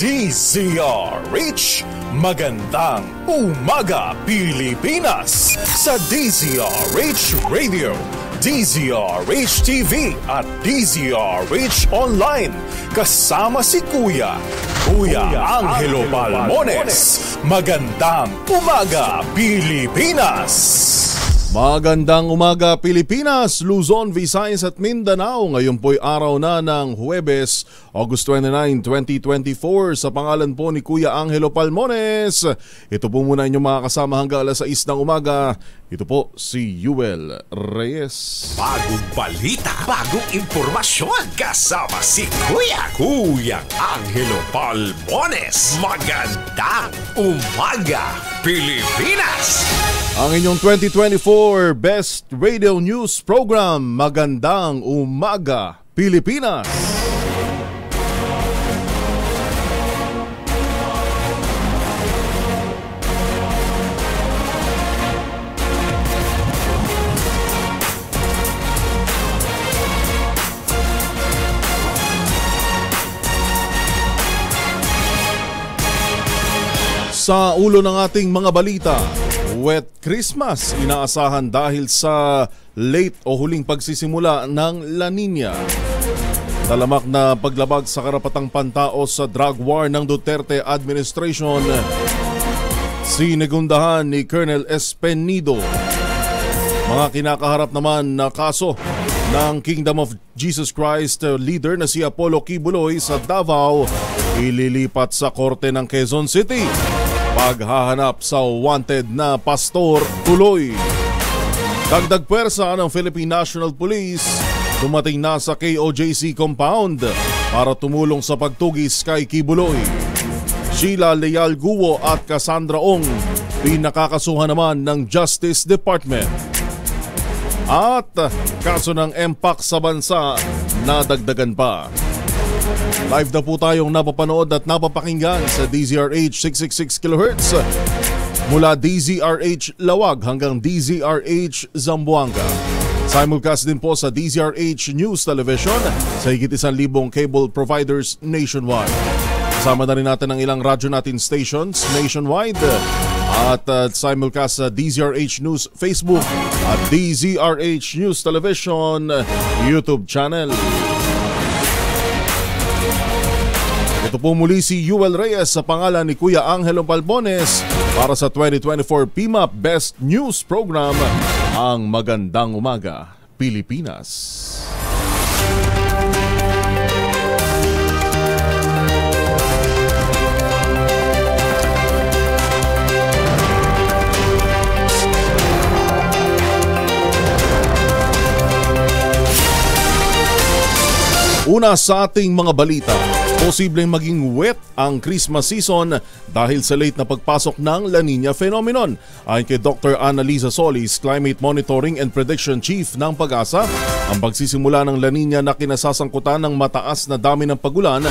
DZRH Magandang Umaga Pilipinas sa DZRH Radio, DZRH TV at DZRH Online kasama si Kuya Kuya, Angelo Palmones. Magandang Umaga Pilipinas! Magandang umaga Pilipinas, Luzon, Visayas at Mindanao. Ngayon po'y araw na ng Huwebes, August 29, 2024. Sa pangalan po ni Kuya Angelo Palmones. Ito po muna inyong mga kasama hanggang alas 6 ng umaga. Ito po si Yuel Reyes. Bagong balita, bagong impormasyon. Kasama si Kuya, Kuya Angelo Palmones. Magandang umaga, Pilipinas! Ang inyong 2024 Best Radio News Program, Magandang Umaga, Pilipinas! Sa ulo ng ating mga balita, Wet Christmas inaasahan dahil sa late o huling pagsisimula ng La Nina. Talamak na paglabag sa karapatang pantao sa drug war ng Duterte administration. Sinegundahan ni Colonel Espenido. Mga kinakaharap naman na kaso ng Kingdom of Jesus Christ leader na si Apollo Kibuloy sa Davao ililipat sa korte ng Quezon City. Paghahanap sa wanted na pastor tuloy. Dagdag pwersa ng Philippine National Police dumating na sa KOJC compound para tumulong sa pagtugis kay Kibuloy. Sheila Leal Guo at Cassandra Ong pinakakasuhan naman ng Justice Department. At kaso ng MPAC sa bansa nadagdagan pa. Live na po tayong napapanood at napapakinggan sa DZRH 666 kHz mula DZRH Lawag hanggang DZRH Zamboanga. Simulcast din po sa DZRH News Television sa higit isang libong cable providers nationwide. Kasama na rin natin ang ilang radyo natin stations nationwide at uh, simulcast sa DZRH News Facebook at DZRH News Television YouTube channel. Ito po muli si Yuel Reyes sa pangalan ni Kuya Angelo Palbones para sa 2024 PMAP Best News Program ang Magandang Umaga, Pilipinas. Una sa ating mga balita, posibleng maging wet ang Christmas season dahil sa late na pagpasok ng La Nina phenomenon. Ayon kay Dr. Annalisa Solis, Climate Monitoring and Prediction Chief ng Pag-asa, ang pagsisimula ng La Nina na kinasasangkutan ng mataas na dami ng pagulan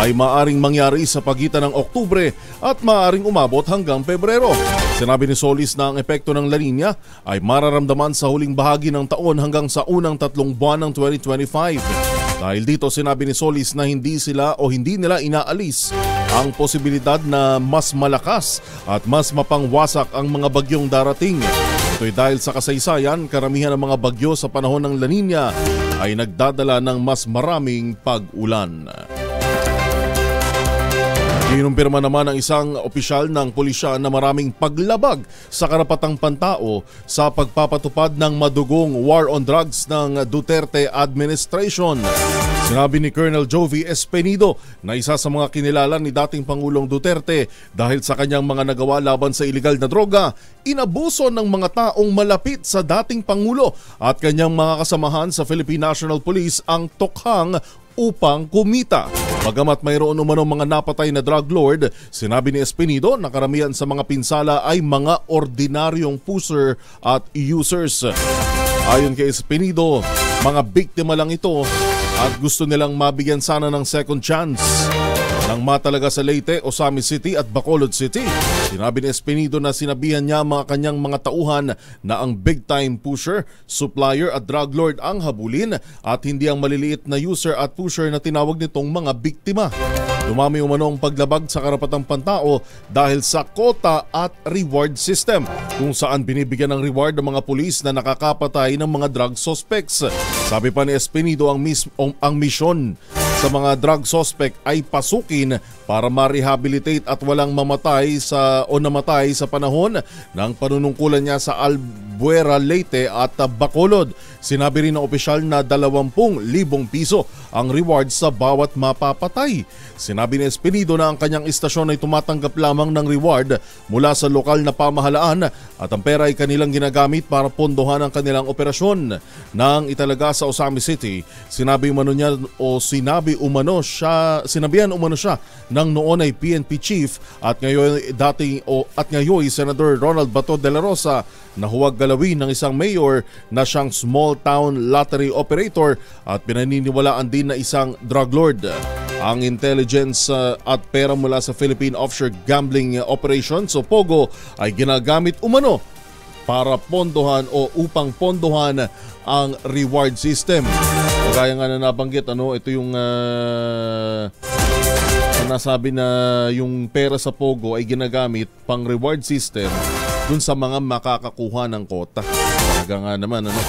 ay maaring mangyari sa pagitan ng Oktubre at maaring umabot hanggang Pebrero. Sinabi ni Solis na ang epekto ng La Nina ay mararamdaman sa huling bahagi ng taon hanggang sa unang tatlong buwan ng 2025. Dahil dito sinabi ni Solis na hindi sila o hindi nila inaalis ang posibilidad na mas malakas at mas mapangwasak ang mga bagyong darating. Ito'y dahil sa kasaysayan, karamihan ng mga bagyo sa panahon ng La Nina ay nagdadala ng mas maraming pag-ulan. Inumpirma naman ng isang opisyal ng pulisya na maraming paglabag sa karapatang pantao sa pagpapatupad ng madugong war on drugs ng Duterte administration. Sinabi ni Colonel Jovi Espenido na isa sa mga kinilala ni dating Pangulong Duterte dahil sa kanyang mga nagawa laban sa ilegal na droga, inabuso ng mga taong malapit sa dating Pangulo at kanyang mga kasamahan sa Philippine National Police ang tokhang upang kumita. Bagamat mayroon umano mga napatay na drug lord, sinabi ni Espinido na karamihan sa mga pinsala ay mga ordinaryong pusher at users. Ayon kay Espinido, mga biktima lang ito at gusto nilang mabigyan sana ng second chance. Nang matalaga sa Leyte, Osami City at Bacolod City, sinabi ni Espinido na sinabihan niya mga kanyang mga tauhan na ang big time pusher, supplier at drug lord ang habulin at hindi ang maliliit na user at pusher na tinawag nitong mga biktima. Dumami umano ang paglabag sa karapatang pantao dahil sa kota at reward system kung saan binibigyan ng reward ang mga pulis na nakakapatay ng mga drug suspects. Sabi pa ni Espinido ang, mis- ang misyon sa mga drug suspect ay pasukin para ma-rehabilitate at walang mamatay sa o namatay sa panahon ng panunungkulan niya sa Albuera, Leyte at Bacolod. Sinabi rin ng opisyal na 20,000 piso ang reward sa bawat mapapatay. Sinabi ni Espinido na ang kanyang istasyon ay tumatanggap lamang ng reward mula sa lokal na pamahalaan at ang pera ay kanilang ginagamit para pondohan ang kanilang operasyon. Nang italaga sa Osami City, sinabi umano niya o sinabi umano siya, sinabihan umano siya ng noon ay PNP chief at ngayon dating o at ngayon Senator Ronald Bato de la Rosa na huwag galawin ng isang mayor na siyang small town lottery operator at pinaniniwalaan din na isang drug lord. Ang intelligence uh, at pera mula sa Philippine Offshore Gambling Operations o POGO ay ginagamit umano para pondohan o upang pondohan ang reward system. Kaya nga na nabanggit, ano, ito yung uh, nasabi na yung pera sa Pogo ay ginagamit pang reward system dun sa mga makakakuha ng kota. Talaga nga naman, ano.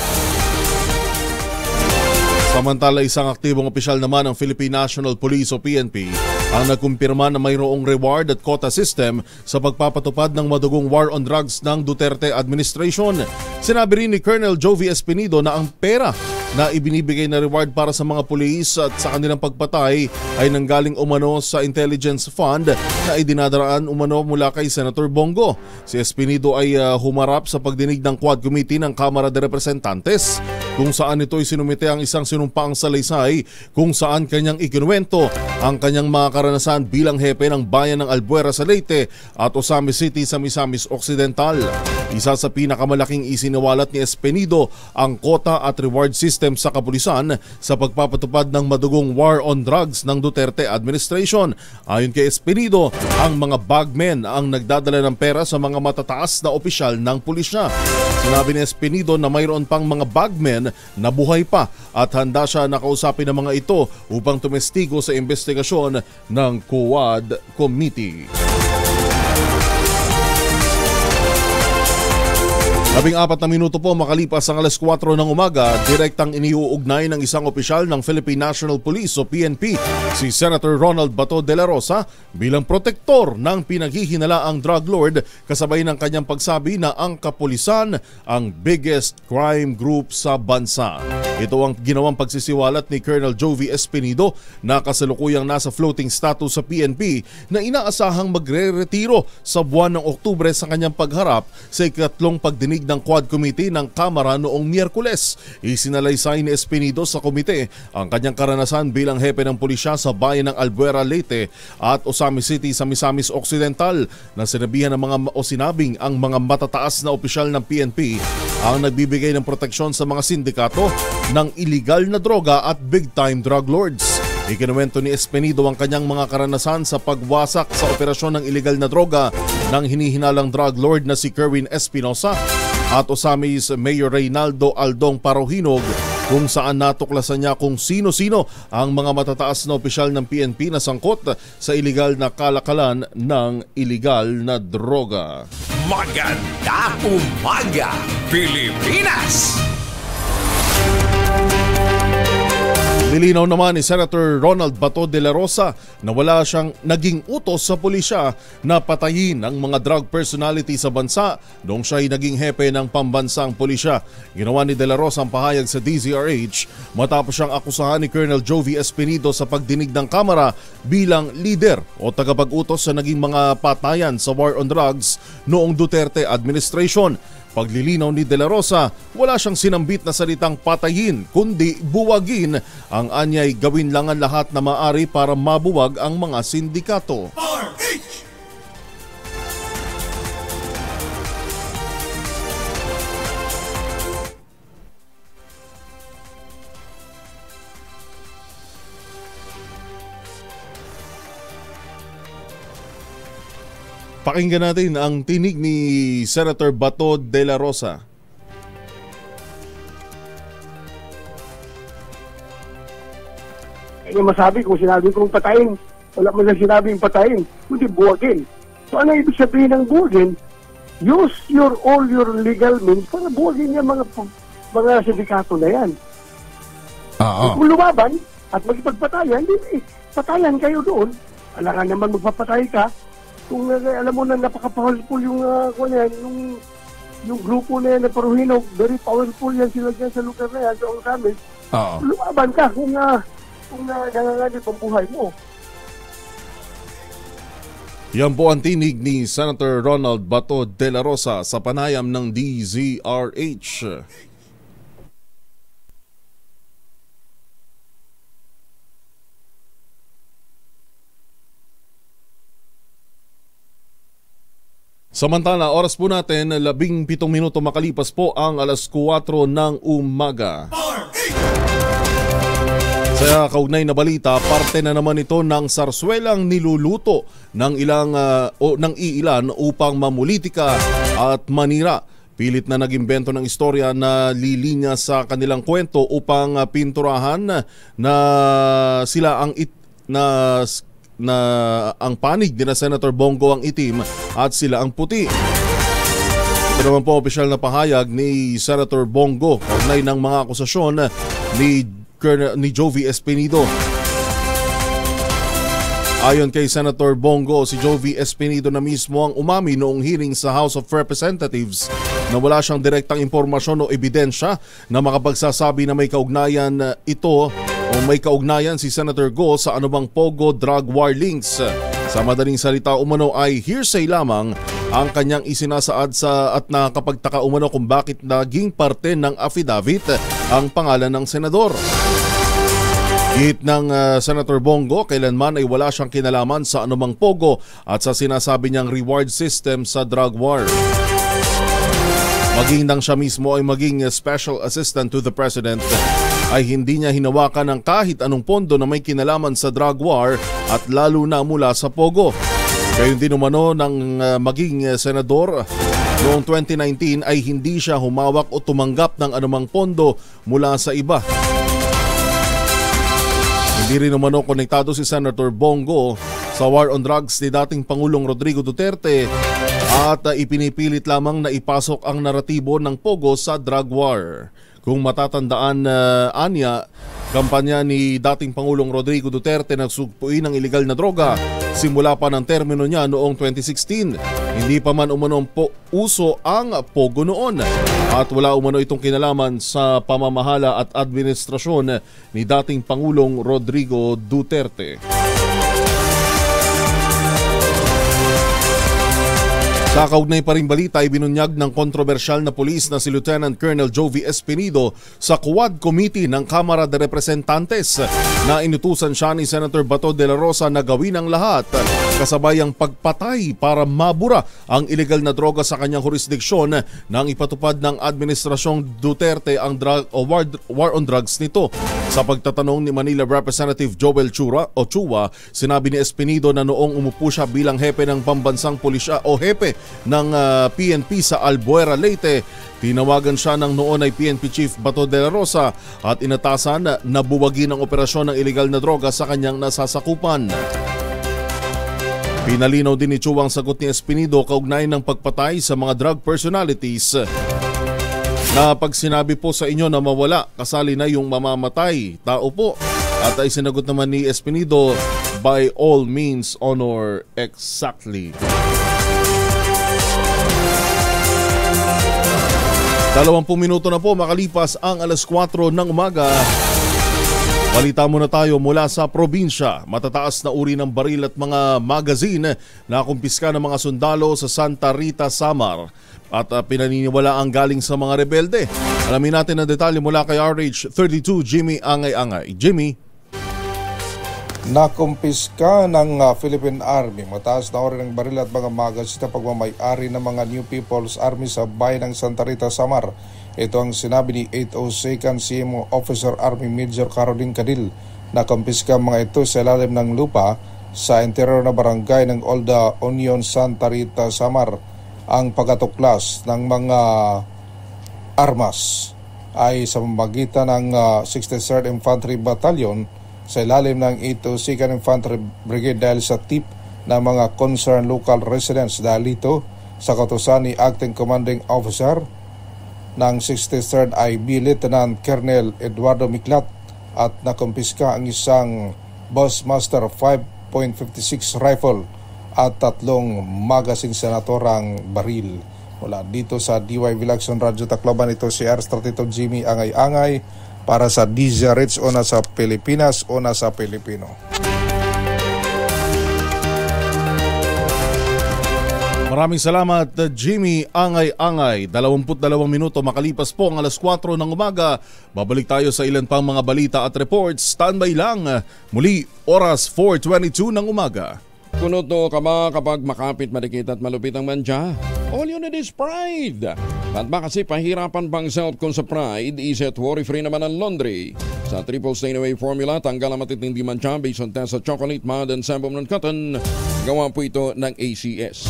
Samantala isang aktibong opisyal naman ng Philippine National Police o PNP ang nagkumpirma na mayroong reward at quota system sa pagpapatupad ng madugong war on drugs ng Duterte administration. Sinabi rin ni Colonel Jovi Espinido na ang pera na ibinibigay na reward para sa mga pulis at sa kanilang pagpatay ay nanggaling umano sa intelligence fund na idinadaraan umano mula kay Senator Bongo. Si Espinido ay uh, humarap sa pagdinig ng Quad Committee ng Kamara de Representantes kung saan ito ay sinumite ang isang sinumpaang salaysay kung saan kanyang ikinuwento ang kanyang mga karanasan bilang hepe ng bayan ng Albuera sa Leyte at Osami City sa Misamis Occidental. Isa sa pinakamalaking isiniwalat ni Espinido ang kota at reward system sa kapulisan sa pagpapatupad ng madugong war on drugs ng Duterte administration. Ayon kay Espinido, ang mga bagmen ang nagdadala ng pera sa mga matataas na opisyal ng pulisya. Sinabi ni Espinido na mayroon pang mga bagmen na buhay pa at handa siya nakausapin ng mga ito upang tumestigo sa investigasyon ng Quad Committee. Labing apat na minuto po makalipas ang alas 4 ng umaga, direktang iniuugnay ng isang opisyal ng Philippine National Police o PNP, si Senator Ronald Bato de la Rosa bilang protektor ng pinaghihinalaang drug lord kasabay ng kanyang pagsabi na ang kapulisan ang biggest crime group sa bansa. Ito ang ginawang pagsisiwalat ni Colonel Jovi Espinido na kasalukuyang nasa floating status sa PNP na inaasahang magre-retiro sa buwan ng Oktubre sa kanyang pagharap sa ikatlong pagdinig pagdinig ng Quad Committee ng Kamara noong Miyerkules. Isinalaysay ni Espinido sa komite ang kanyang karanasan bilang hepe ng pulisya sa bayan ng Albuera, Leyte at Osami City sa Misamis Occidental na sinabihan ng mga o sinabing ang mga matataas na opisyal ng PNP ang nagbibigay ng proteksyon sa mga sindikato ng iligal na droga at big-time drug lords. Ikinuwento ni Espenido ang kanyang mga karanasan sa pagwasak sa operasyon ng iligal na droga ng hinihinalang drug lord na si Kerwin Espinosa at Osamis Mayor Reynaldo Aldong Parohinog kung saan natuklasan niya kung sino-sino ang mga matataas na opisyal ng PNP na sangkot sa iligal na kalakalan ng iligal na droga. Maganda umaga, Pilipinas! Nilinaw naman ni Senator Ronald Bato de la Rosa na wala siyang naging utos sa pulisya na patayin ang mga drug personality sa bansa noong siya ay naging hepe ng pambansang pulisya. Ginawa ni de la Rosa ang pahayag sa DZRH matapos siyang akusahan ni Colonel Jovi Espinido sa pagdinig ng Kamara bilang leader o tagapag-utos sa naging mga patayan sa war on drugs noong Duterte administration. Paglilinaw ni De La Rosa, wala siyang sinambit na salitang patayin kundi buwagin. Ang anyay gawin lang ang lahat na maari para mabuwag ang mga sindikato. RH! Pakinggan natin ang tinig ni Senator Bato de la Rosa. Hindi masabi kung sinabi kong patayin. Wala mo lang sinabing patayin, kundi buwagin. So ano ibig sabihin ng buwagin? Use your all your legal means para buwagin yung mga mga sindikato na yan. Oo. Kung lumaban at magpagpatayan, hindi eh, patayan kayo doon. Alam ka naman magpapatay ka. Kung uh, alam mo na napaka-powerful yung, uh, kung yan, yung, yung grupo na yan na Paruhinog, very powerful yan sila dyan sa lugar na yan, sa Orcames. Oo. Lumaban ka kung, uh, kung uh, nanganganib ang buhay mo. Yan po ang tinig ni Senator Ronald Bato de la Rosa sa panayam ng DZRH. Samantala, oras po natin, labing pitong minuto makalipas po ang alas 4 ng umaga. Sa kaugnay na balita, parte na naman ito ng sarswelang niluluto ng ilang uh, o ng iilan upang mamulitika at manira. Pilit na nag-imbento ng istorya na lilinya sa kanilang kwento upang uh, pinturahan na sila ang it, na na ang panig ni na Senator Bongo ang itim at sila ang puti. Ito naman po opisyal na pahayag ni Senator Bongo kaugnay ng mga akusasyon ni ni Jovi Espinido. Ayon kay Senator Bongo, si Jovi Espinido na mismo ang umami noong hearing sa House of Representatives na wala siyang direktang impormasyon o ebidensya na makapagsasabi na may kaugnayan ito o may kaugnayan si Senator Go sa anumang Pogo drug war links. Sa madaling salita umano ay hearsay lamang ang kanyang isinasaad sa at nakakapagtaka umano kung bakit naging parte ng affidavit ang pangalan ng senador. Git ng uh, Senator Bongo, kailanman ay wala siyang kinalaman sa anumang pogo at sa sinasabi niyang reward system sa drug war. Maging nang siya mismo ay maging special assistant to the president, ay hindi niya hinawakan ng kahit anong pondo na may kinalaman sa drug war at lalo na mula sa pogo. Gayun din umano ng uh, maging senador noong 2019 ay hindi siya humawak o tumanggap ng anumang pondo mula sa iba. Hindi rin umano konektado si Senator Bongo sa war on drugs ni dating Pangulong Rodrigo Duterte at uh, ipinipilit lamang na ipasok ang naratibo ng Pogo sa drug war. Kung matatandaan uh, anya, kampanya ni dating Pangulong Rodrigo Duterte na sugpuin ng ilegal na droga simula pa ng termino niya noong 2016. Hindi pa man umano po uso ang Pogo noon at wala umano itong kinalaman sa pamamahala at administrasyon ni dating Pangulong Rodrigo Duterte. Sa kaugnay pa rin balita ay binunyag ng kontrobersyal na pulis na si Lieutenant Colonel Jovi Espinido sa Quad Committee ng Kamara de Representantes na inutusan siya ni Senator Bato de la Rosa na gawin ang lahat kasabay ang pagpatay para mabura ang ilegal na droga sa kanyang jurisdiksyon nang ipatupad ng Administrasyong Duterte ang drug, war, war on drugs nito. Sa pagtatanong ni Manila Representative Joel Chura o Chua, sinabi ni Espinido na noong umupo siya bilang hepe ng pambansang pulisya o hepe ng uh, ah, PNP sa Albuera, Leyte. Tinawagan siya ng noon ay PNP Chief Bato de la Rosa at inatasan na buwagin ang operasyon ng ilegal na droga sa kanyang nasasakupan. Pinalinaw din ni Chu ang sagot ni Espinido kaugnay ng pagpatay sa mga drug personalities na pag sinabi po sa inyo na mawala, kasali na yung mamamatay, tao po. At ay sinagot naman ni Espinido, by all means honor exactly. Dalawampung minuto na po makalipas ang alas 4 ng umaga. Balita muna tayo mula sa probinsya. Matataas na uri ng baril at mga magazine na kumpiska ng mga sundalo sa Santa Rita, Samar at uh, pinaniniwala ang galing sa mga rebelde. Alamin natin ang detalye mula kay RH32 Jimmy Angay-Angay. Jimmy? Nakumpiska ng uh, Philippine Army mataas na ori ng baril at mga magazine na pagmamay-ari ng mga New People's Army sa bayan ng Santa Rita, Samar. Ito ang sinabi ni 802nd CMO Officer Army Major Caroline Cadil na kumpiska mga ito sa ilalim ng lupa sa interior na barangay ng Olda Union Santa Rita, Samar. Ang pagkatuklas ng mga armas ay sa pamagitan ng uh, 63rd Infantry Battalion sa ilalim ng 82nd Infantry Brigade dahil sa tip ng mga concerned local residents. Dahil ito sa kautosan ni Acting Commanding Officer ng 63rd IB Lieutenant Colonel Eduardo Miklat at nakumpiska ang isang Bushmaster 5.56 rifle at tatlong magazine senatorang baril. Mula dito sa DY Vilaxon Radyo Tacloban ito si Air Stratito Jimmy Angay-Angay para sa DZRH o nasa Pilipinas o nasa Pilipino. Maraming salamat Jimmy Angay-Angay. 22 minuto makalipas po ang alas 4 ng umaga. Babalik tayo sa ilan pang mga balita at reports. Standby lang. Muli, oras 4.22 ng umaga. Kunuto ka ba kapag makapit, madikit at malupit ang manja? All you need is pride. At ba kasi pahirapan pang self kung sa pride, easy at worry-free naman ang laundry. Sa triple stain away formula, tanggal ang matitindi manja based on test sa chocolate, mud, and sample ng cotton. Gawa po ito ng ACS.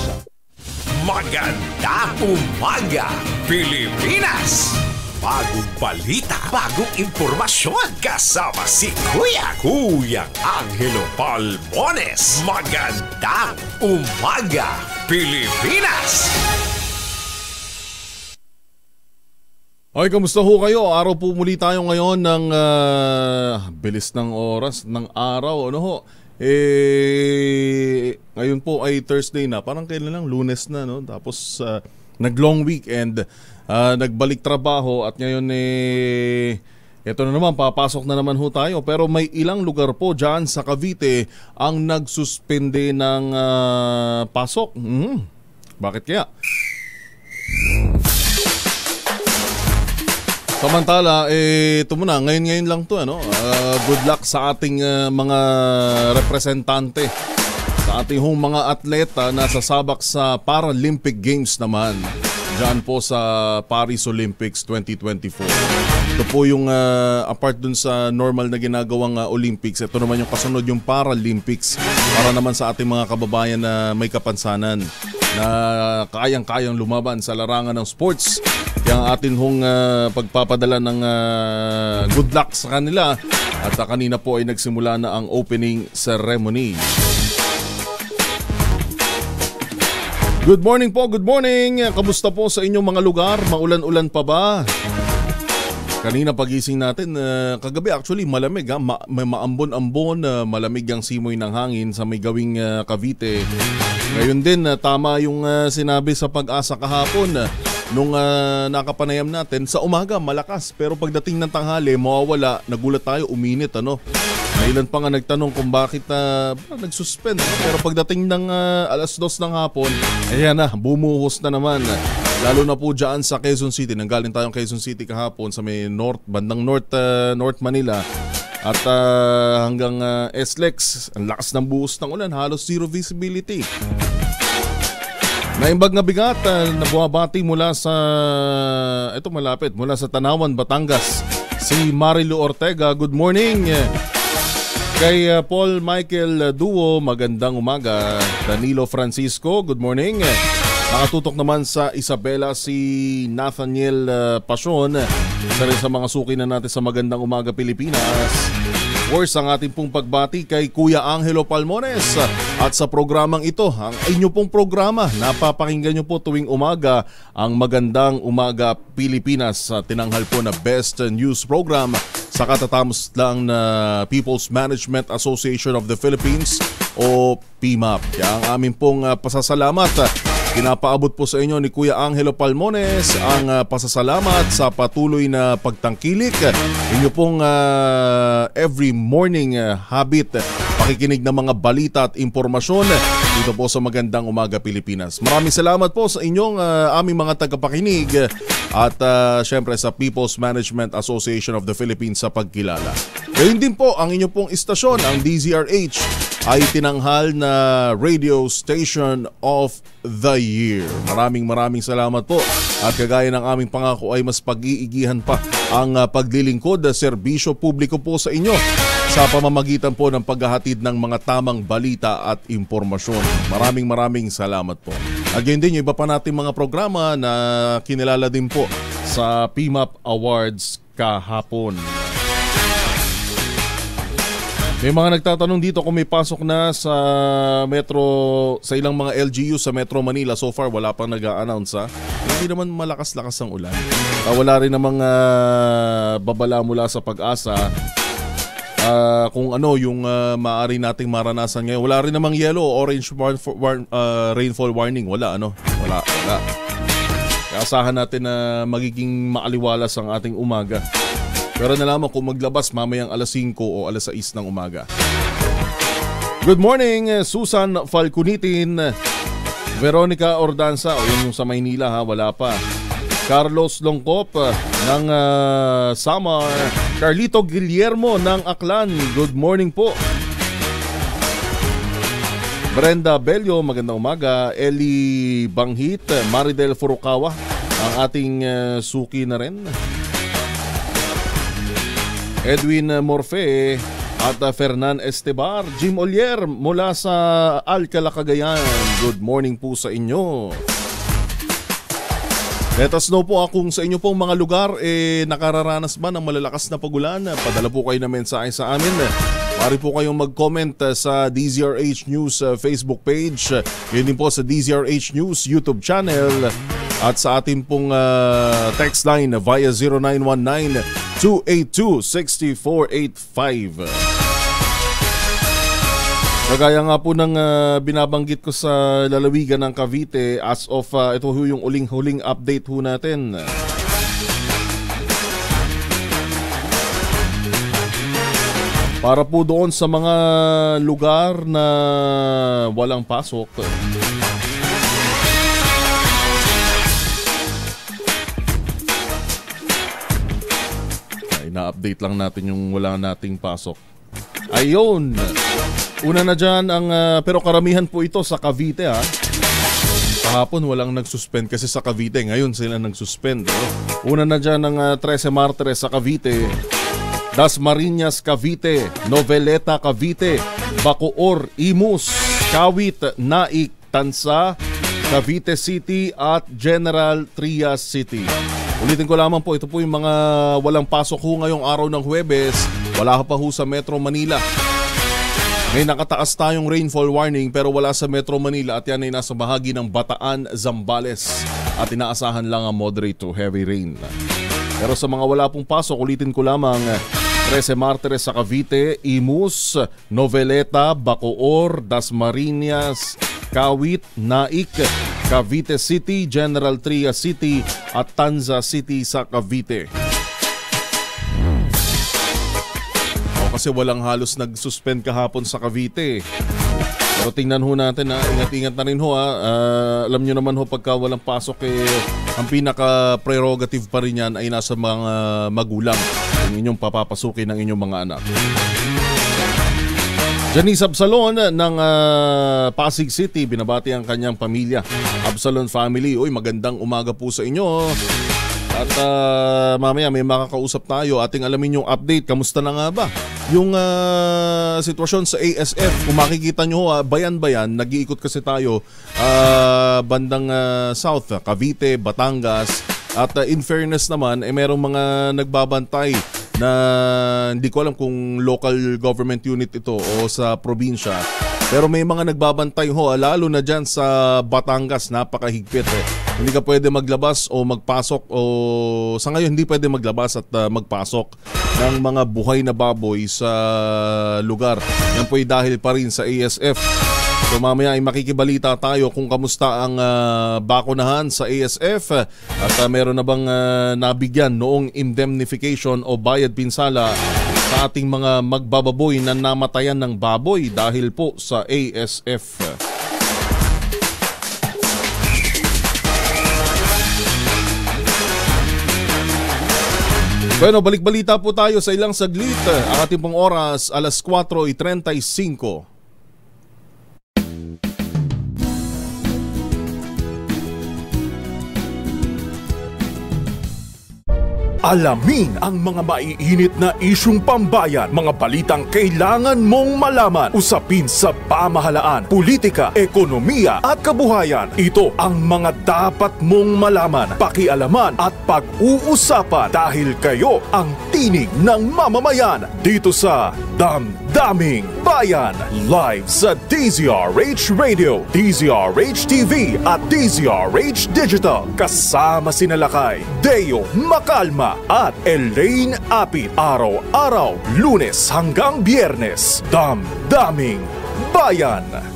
Maganda umaga, Pilipinas! Bagong balita, bagong impormasyon kasama si Kuya Kuya Angelo Palmones. Magandang umaga, Pilipinas! Okay, kamusta ho kayo? Araw po muli tayo ngayon ng ah, bilis ng oras, ng araw. Ano ho? Eh, ngayon po ay Thursday na. Parang kailan lang, lunes na. No? Tapos ah, nag-long weekend, ah, nagbalik trabaho at ngayon eh... Ito na naman, papasok na naman ho tayo. Pero may ilang lugar po dyan sa Cavite ang nagsuspende ng ah, pasok. Mhm. Bakit kaya? Samantala, eh, ito muna, ngayon-ngayon lang to ano. Ah, good luck sa ating ah, mga representante. Sa ating mga atleta na sasabak sa Paralympic Games naman. Diyan po sa Paris Olympics 2024. Ito po yung ah, apart dun sa normal na ginagawang ah, Olympics. Ito naman yung kasunod yung Paralympics para naman sa ating mga kababayan na may kapansanan na kayang-kayang lumaban sa larangan ng sports. Kaya ang atin hong ah, pagpapadala ng ah, good luck sa kanila at ah, kanina po ay nagsimula na ang opening ceremony. Good morning po, good morning. Kamusta po sa inyong mga lugar? Maulan-ulan pa ba? Kanina pagising natin, ah, kagabi actually malamig ha, Ma- may maambon-ambon, ah, malamig ang simoy ng hangin sa may gawing ah, Cavite. Ngayon din, ah, tama yung ah, sinabi sa pag-asa kahapon. ah, nung ah, nakapanayam natin, sa umaga malakas pero pagdating ng tanghali, mawawala, nagulat tayo, uminit ano. Ilan pa nga nagtanong kung bakit na nagsuspend. Pero pagdating ng ah, alas dos ng hapon, ayan na, bumuhos na naman. Lalo na po dyan sa Quezon City. Nanggaling tayong Quezon City kahapon sa may north, bandang north, ah, north Manila. At ah, hanggang ah, SLEX, ang lakas ng buhos ng ulan, halos zero visibility. Naimbag na bigat uh, na buwabati mula sa ito malapit mula sa Tanawan, Batangas. Si Marilu Ortega, good morning. Kay uh, Paul Michael Duo, magandang umaga. Danilo Francisco, good morning. Nakatutok naman sa Isabela si Nathaniel uh, Pasion. Isa sa mga suki na natin sa magandang umaga Pilipinas. Worst ang ating pong pagbati kay Kuya Angelo Palmones at sa programang ito, ang inyo pong programa, napapakinggan nyo po tuwing umaga ang Magandang Umaga Pilipinas sa tinanghal po na Best News Program sa katatamos lang na People's Management Association of the Philippines o PMAP. Kaya ang aming pong ah, pasasalamat Pinapaabot po sa inyo ni Kuya Angelo Palmones ang ah, pasasalamat sa patuloy na pagtangkilik. Inyo pong ah, every morning ah, habit, pakikinig ng mga balita at impormasyon dito po sa Magandang Umaga Pilipinas. Maraming salamat po sa inyong ah, aming mga tagapakinig at ah, syempre sa People's Management Association of the Philippines sa pagkilala. Gayun din po ang inyong pong istasyon, ang DZRH ay tinanghal na radio station of the year. Maraming maraming salamat po at kagaya ng aming pangako ay mas pag-iigihan pa ang ah, paglilingkod na serbisyo publiko po sa inyo sa pamamagitan po ng paghahatid ng mga tamang balita at impormasyon. Maraming maraming salamat po. At yun din yung iba pa nating mga programa na kinilala din po sa PMAP Awards kahapon. May mga nagtatanong dito kung may pasok na sa metro, sa ilang mga LGU sa Metro Manila. So far, wala pang nag-a-announce. Hindi naman malakas-lakas ang ulan. Uh, wala rin namang uh, babala mula sa pag-asa. Uh, kung ano yung uh, maaari nating maranasan ngayon. Wala rin namang yellow orange war- war- uh, rainfall warning. Wala ano. Wala. Wala. Asahan natin na magiging maaliwalas ang ating umaga. Pero nalaman kung maglabas mamayang alas 5 o alas 6 ng umaga. Good morning, Susan Falcunitin, Veronica Ordanza, o yun yung sa Maynila ha, wala pa. Carlos Longkop ng uh, Samar, Carlito Guillermo ng Aklan, good morning po. Brenda Bello, magandang umaga. Eli Banghit, Maridel Furukawa, ang ating uh, suki na rin. Edwin Morfe at uh, Fernan Estebar, Jim Olier mula sa Alcala, Cagayan. Good morning po sa inyo. Let us know po kung sa inyo pong mga lugar eh, nakararanas ba ng malalakas na pagulan. Padala po kayo na mensahe sa amin. Pari po kayong mag-comment uh, sa DZRH News uh, Facebook page. Yun din po sa DZRH News YouTube channel. At sa ating pong uh, text line via 0919-282-6485. Kagaya nga po ng uh, binabanggit ko sa lalawigan ng Cavite as of uh, ito ho yung uling-huling update ho natin. Para po doon sa mga lugar na walang pasok. Ina-update lang natin yung wala nating pasok. Ayun! Una na dyan ang, uh, pero karamihan po ito sa Cavite ha. Kahapon walang nagsuspend kasi sa Cavite. Ngayon sila nagsuspend. Oh. Una na dyan ang uh, 13 Martires sa Cavite. Das Marinas Cavite, Noveleta Cavite, Bacoor, Imus, Kawit, Naik, Tansa, Cavite City at General Trias City. Ulitin ko lamang po, ito po yung mga walang pasok ho ngayong araw ng Huwebes. Wala pa ho sa Metro Manila. May nakataas tayong rainfall warning pero wala sa Metro Manila at yan ay nasa bahagi ng Bataan, Zambales at inaasahan lang ang moderate to heavy rain. Pero sa mga wala pong pasok, ulitin ko lamang 13 Martires sa Cavite, Imus, Noveleta, Bacoor, Dasmariñas, Kawit, Naik, Cavite City, General Trias City at Tanza City sa Cavite. O, kasi walang halos nag-suspend kahapon sa Cavite. Pero tingnan ho natin ha, ingat-ingat na rin ho ha. Uh, alam nyo naman ho pagka walang pasok eh, ang pinaka-prerogative pa rin yan ay nasa mga magulang yung inyong papapasukin ng inyong mga anak. Janice Absalon ng uh, Pasig City, binabati ang kanyang pamilya. Absalon family, uy magandang umaga po sa inyo. At uh, mamaya may makakausap tayo ating alamin yung update. Kamusta na nga ba? Yung uh, sitwasyon sa ASF, kung makikita nyo, uh, bayan-bayan, nag-iikot kasi tayo uh, bandang uh, south, Cavite, Batangas. At uh, in fairness naman, eh, merong mga nagbabantay na hindi ko alam kung local government unit ito o sa probinsya. Pero may mga nagbabantay ho, lalo na dyan sa Batangas, napakahigpit eh. Hindi ka pwede maglabas o magpasok o sa ngayon hindi pwede maglabas at uh, magpasok ng mga buhay na baboy sa lugar. Yan po dahil pa rin sa ASF. So mamaya ay makikibalita tayo kung kamusta ang uh, bakunahan sa ASF at uh, meron na bang uh, nabigyan noong indemnification o bayad pinsala sa ating mga magbababoy na namatayan ng baboy dahil po sa ASF. Bueno, balik-balita po tayo sa ilang saglit. Ang ating pong oras, alas 4.35. Alamin ang mga maiinit na isyung pambayan, mga balitang kailangan mong malaman, usapin sa pamahalaan, politika, ekonomiya at kabuhayan. Ito ang mga dapat mong malaman, pakialaman at pag-uusapan dahil kayo ang tinig ng mamamayan dito sa Damdamin Daming Bayan live sa DZRH Radio, DZRH TV at DZRH Digital kasama sina Lakay, Deo Makalma at Elaine Apit araw-araw lunes hanggang biyernes. Damdaming Bayan.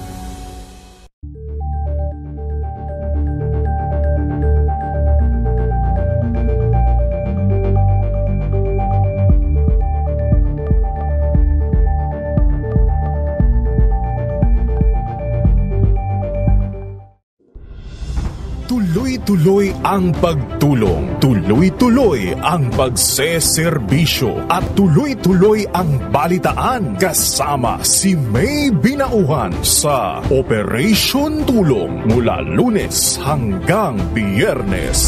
Tuloy-tuloy ang pagtulong, tuloy-tuloy ang pagseserbisyo at tuloy-tuloy ang balitaan kasama si May Binauhan sa Operation Tulong mula lunes hanggang biyernes.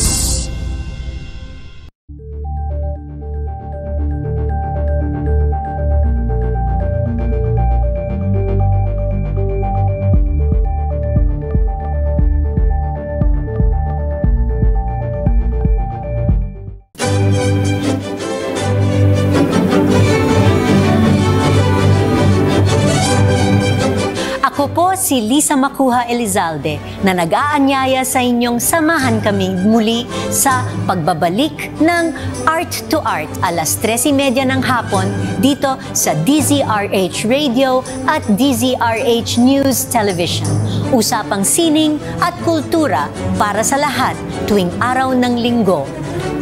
Si Lisa Makuha Elizalde na nag-aanyaya sa inyong samahan kami muli sa pagbabalik ng Art to Art alas 13.30 ng hapon dito sa DZRH Radio at DZRH News Television. Usapang sining at kultura para sa lahat tuwing araw ng linggo.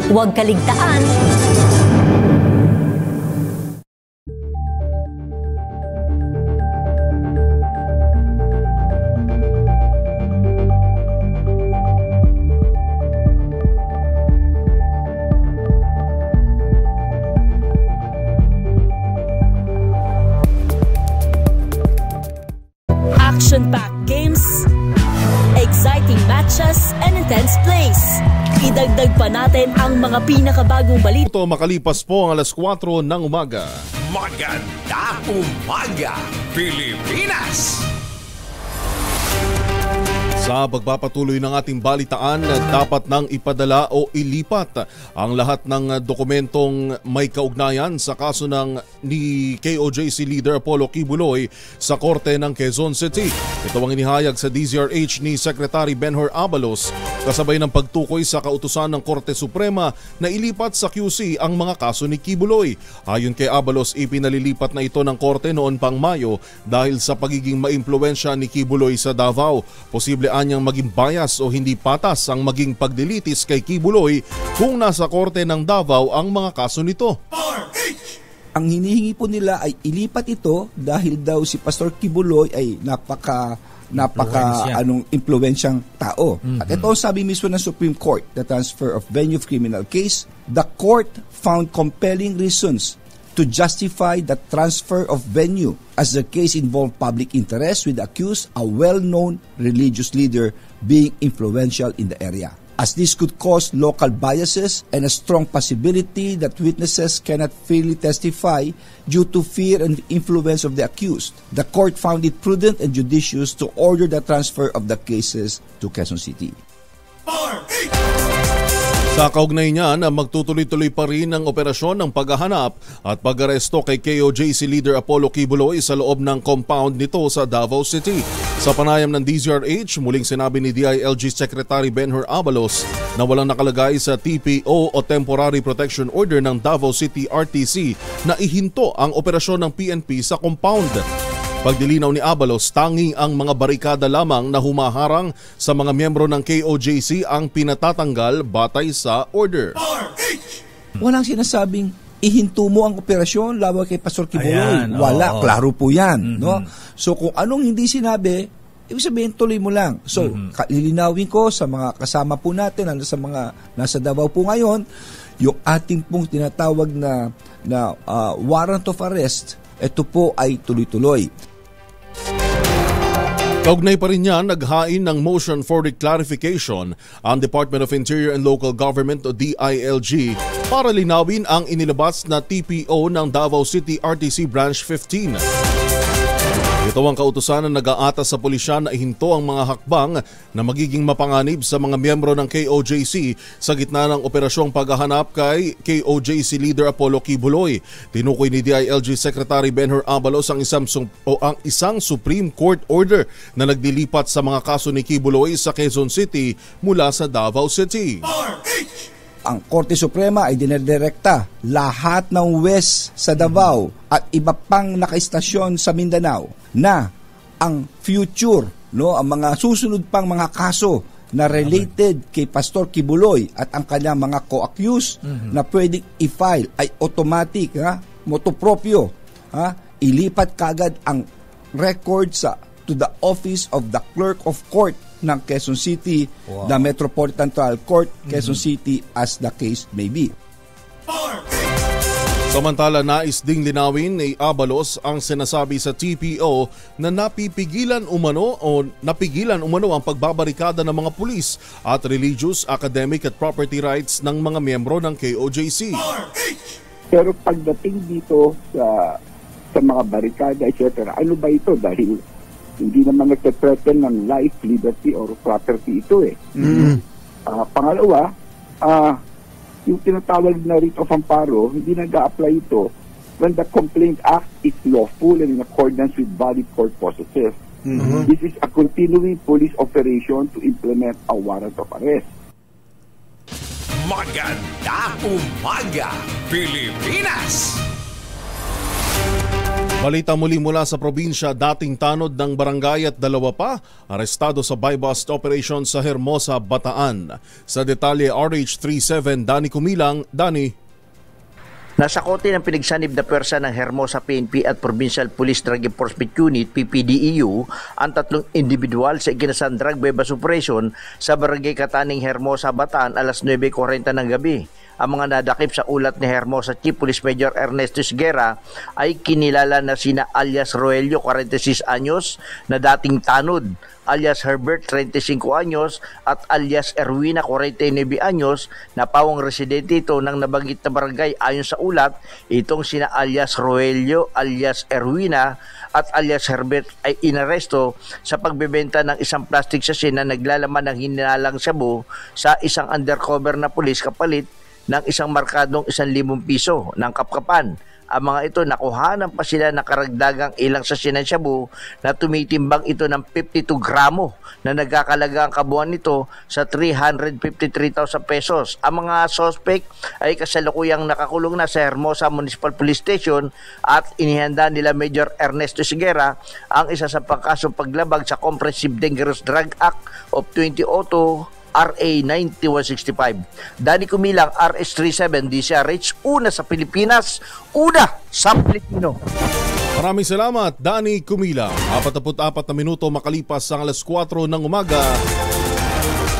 Huwag kaligtaan, mga pinakabagong balita Ito makalipas po ang alas 4 ng umaga. Maganda umaga, Pilipinas! Sa pagpapatuloy ng ating balitaan, dapat nang ipadala o ilipat ang lahat ng dokumentong may kaugnayan sa kaso ng ni KOJC leader Apollo Kibuloy sa korte ng Quezon City. Ito ang inihayag sa DZRH ni Secretary Benhur Abalos kasabay ng pagtukoy sa kautusan ng Korte Suprema na ilipat sa QC ang mga kaso ni Kibuloy. Ayon kay Abalos, ipinalilipat na ito ng korte noon pang Mayo dahil sa pagiging maimpluwensya ni Kibuloy sa Davao. Posible anyang maging bias o hindi patas ang maging pagdilitis kay Kibuloy kung nasa korte ng Davao ang mga kaso nito. ang hinihingi po nila ay ilipat ito dahil daw si Pastor Kibuloy ay napaka napaka anong impluwensyang tao. At ito ang sabi mismo ng Supreme Court, the transfer of venue of criminal case, the court found compelling reasons to justify the transfer of venue as the case involved public interest with the accused, a well-known religious leader being influential in the area as this could cause local biases and a strong possibility that witnesses cannot freely testify due to fear and influence of the accused. The court found it prudent and judicious to order the transfer of the cases to Quezon City. Sa kaugnay niyan, magtutuloy-tuloy pa rin ang operasyon ng paghahanap at pag-aresto kay KOJC leader Apollo Kibuloy sa loob ng compound nito sa Davao City. Sa panayam ng DZRH, muling sinabi ni DILG Secretary Benhur Abalos na walang nakalagay sa TPO o Temporary Protection Order ng Davao City RTC na ihinto ang operasyon ng PNP sa compound. Pagdilinaw ni Abalos, tanging ang mga barikada lamang na humaharang sa mga miyembro ng KOJC ang pinatatanggal batay sa order. Walang sinasabing ihinto mo ang operasyon laban kay Pastor Kibuloy. Ayan, Wala, oo. klaro po 'yan, no? So kung anong hindi sinabi, ibig sabihin tuloy mo lang. So ka- lilinawin ko sa mga kasama po natin, ano sa mga nasa Davao po ngayon, yung ating pong tinatawag na na ah, warrant of arrest, ito po ay tuloy-tuloy. Kaugnay pa rin niyan, naghain ng motion for reclarification ang Department of Interior and Local Government o DILG para linawin ang inilabas na TPO ng Davao City RTC Branch 15. Ito ang kautusan na nag-aatas sa pulisya na ihinto ang mga hakbang na magiging mapanganib sa mga miyembro ng KOJC sa gitna ng operasyong paghahanap kay KOJC leader Apollo Kibuloy. Tinukoy ni DILG Secretary Benhur Abalos ang isang, o ang isang Supreme Court order na nagdilipat sa mga kaso ni Kibuloy sa Quezon City mula sa Davao City. Ang Korte Suprema ay dinedirekta lahat ng West sa Davao at iba pang nakaistasyon sa Mindanao na ang future, no, ang mga susunod pang mga kaso na related kay Pastor Kibuloy at ang kanyang mga co-accused na pwedeng i-file ay automatic, ha, motopropyo, ha, ilipat kagad ang record sa to the office of the clerk of court ng Quezon City, the Metropolitan Trial Court, Quezon City as the case may be. Samantala, nais ding linawin ni Abalos ang sinasabi sa TPO na napipigilan umano o napigilan umano ang pagbabarikada ng mga pulis at religious, academic at property rights ng mga miyembro ng KOJC. Pero pagdating dito sa sa mga barikada, etc., ano ba ito? Dahil hindi naman nagte-threaten ng life, liberty, or property ito eh. Ah, pangalawa, ah, yung tinatawag na writ of amparo, hindi nag-a-apply ito when the Complaint Act is lawful and in accordance with valid court processes. This is a continuing police operation to implement a warrant of arrest. Maganda umaga, Pilipinas! Balita muli mula sa probinsya, dating tanod ng barangay at dalawa pa, arestado sa buy-bust operation sa Hermosa, Bataan. Sa detalye, RH37, Dani Kumilang, Dani. Nasa kote ng pinagsanib na pwersa ng Hermosa PNP at Provincial Police Drug Enforcement Unit PPDEU ang tatlong individual sa ikinasang drug bebas operation sa Barangay Kataning Hermosa, Bataan alas 9.40 ng gabi. Ang mga nadakip sa ulat ni Hermosa Chief Police Major Ernesto Siguera ay kinilala na sina alias Roelio 46 anyos na dating tanod alias Herbert 35 anyos at alias Erwina 49 anyos na pawang residente ito ng nabanggit na barangay. Ayon sa ulat itong sina alias Roelio alias Erwina at alias Herbert ay inaresto sa pagbebenta ng isang plastic sachet na naglalaman ng hinalang sabu sa isang undercover na pulis kapalit ng isang markadong isang limong piso ng kapkapan. Ang mga ito nakuhanan pa sila ng karagdagang ilang ng shabu na tumitimbang ito ng 52 gramo na nagkakalaga ang kabuuan nito sa 353,000 pesos. Ang mga suspect ay kasalukuyang nakakulong na sa Hermosa Municipal Police Station at inihanda nila Major Ernesto Siguera ang isa sa pangkasong paglabag sa Comprehensive Dangerous Drug Act of 2002 RA 9165. Dani Kumilang RS37 DCRH, una sa Pilipinas, una sa Pilipino. Maraming salamat, Dani Kumila. 44 na minuto makalipas ang alas 4 ng umaga.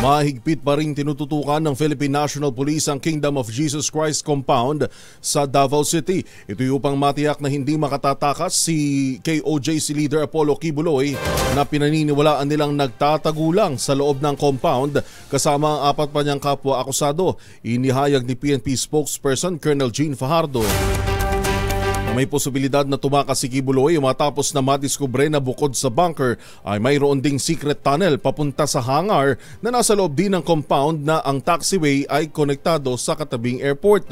Mahigpit pa rin tinututukan ng Philippine National Police ang Kingdom of Jesus Christ Compound sa Davao City. Ito upang matiyak na hindi makatatakas si KOJC leader Apollo Kibuloy na pinaniniwalaan nilang nagtatagulang sa loob ng compound kasama ang apat pa niyang kapwa akusado. Inihayag ni PNP spokesperson Colonel Gene Fajardo may posibilidad na tumakas si Kibuloy matapos na madiskubre na bukod sa bunker ay mayroon ding secret tunnel papunta sa hangar na nasa loob din ng compound na ang taxiway ay konektado sa katabing airport.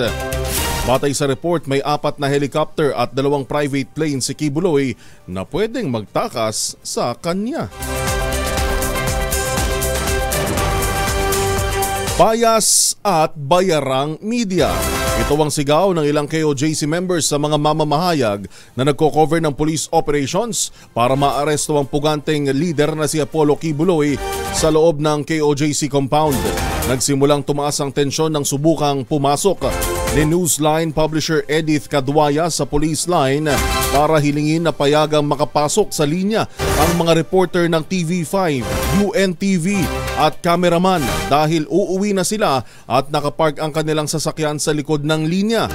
Batay sa report, may apat na helicopter at dalawang private plane si Kibuloy na pwedeng magtakas sa kanya. Bias at bayarang media. Ito ang sigaw ng ilang KOJC members sa mga mamamahayag na nagko-cover ng police operations para maaresto ang puganteng leader na si Apollo Kibuloy sa loob ng KOJC compound. Nagsimulang tumaas ang tensyon ng subukang pumasok ni Newsline publisher Edith Kadwaya sa police line para hilingin na payagang makapasok sa linya ang mga reporter ng TV5, UNTV at cameraman dahil uuwi na sila at nakapark ang kanilang sasakyan sa likod ng linya.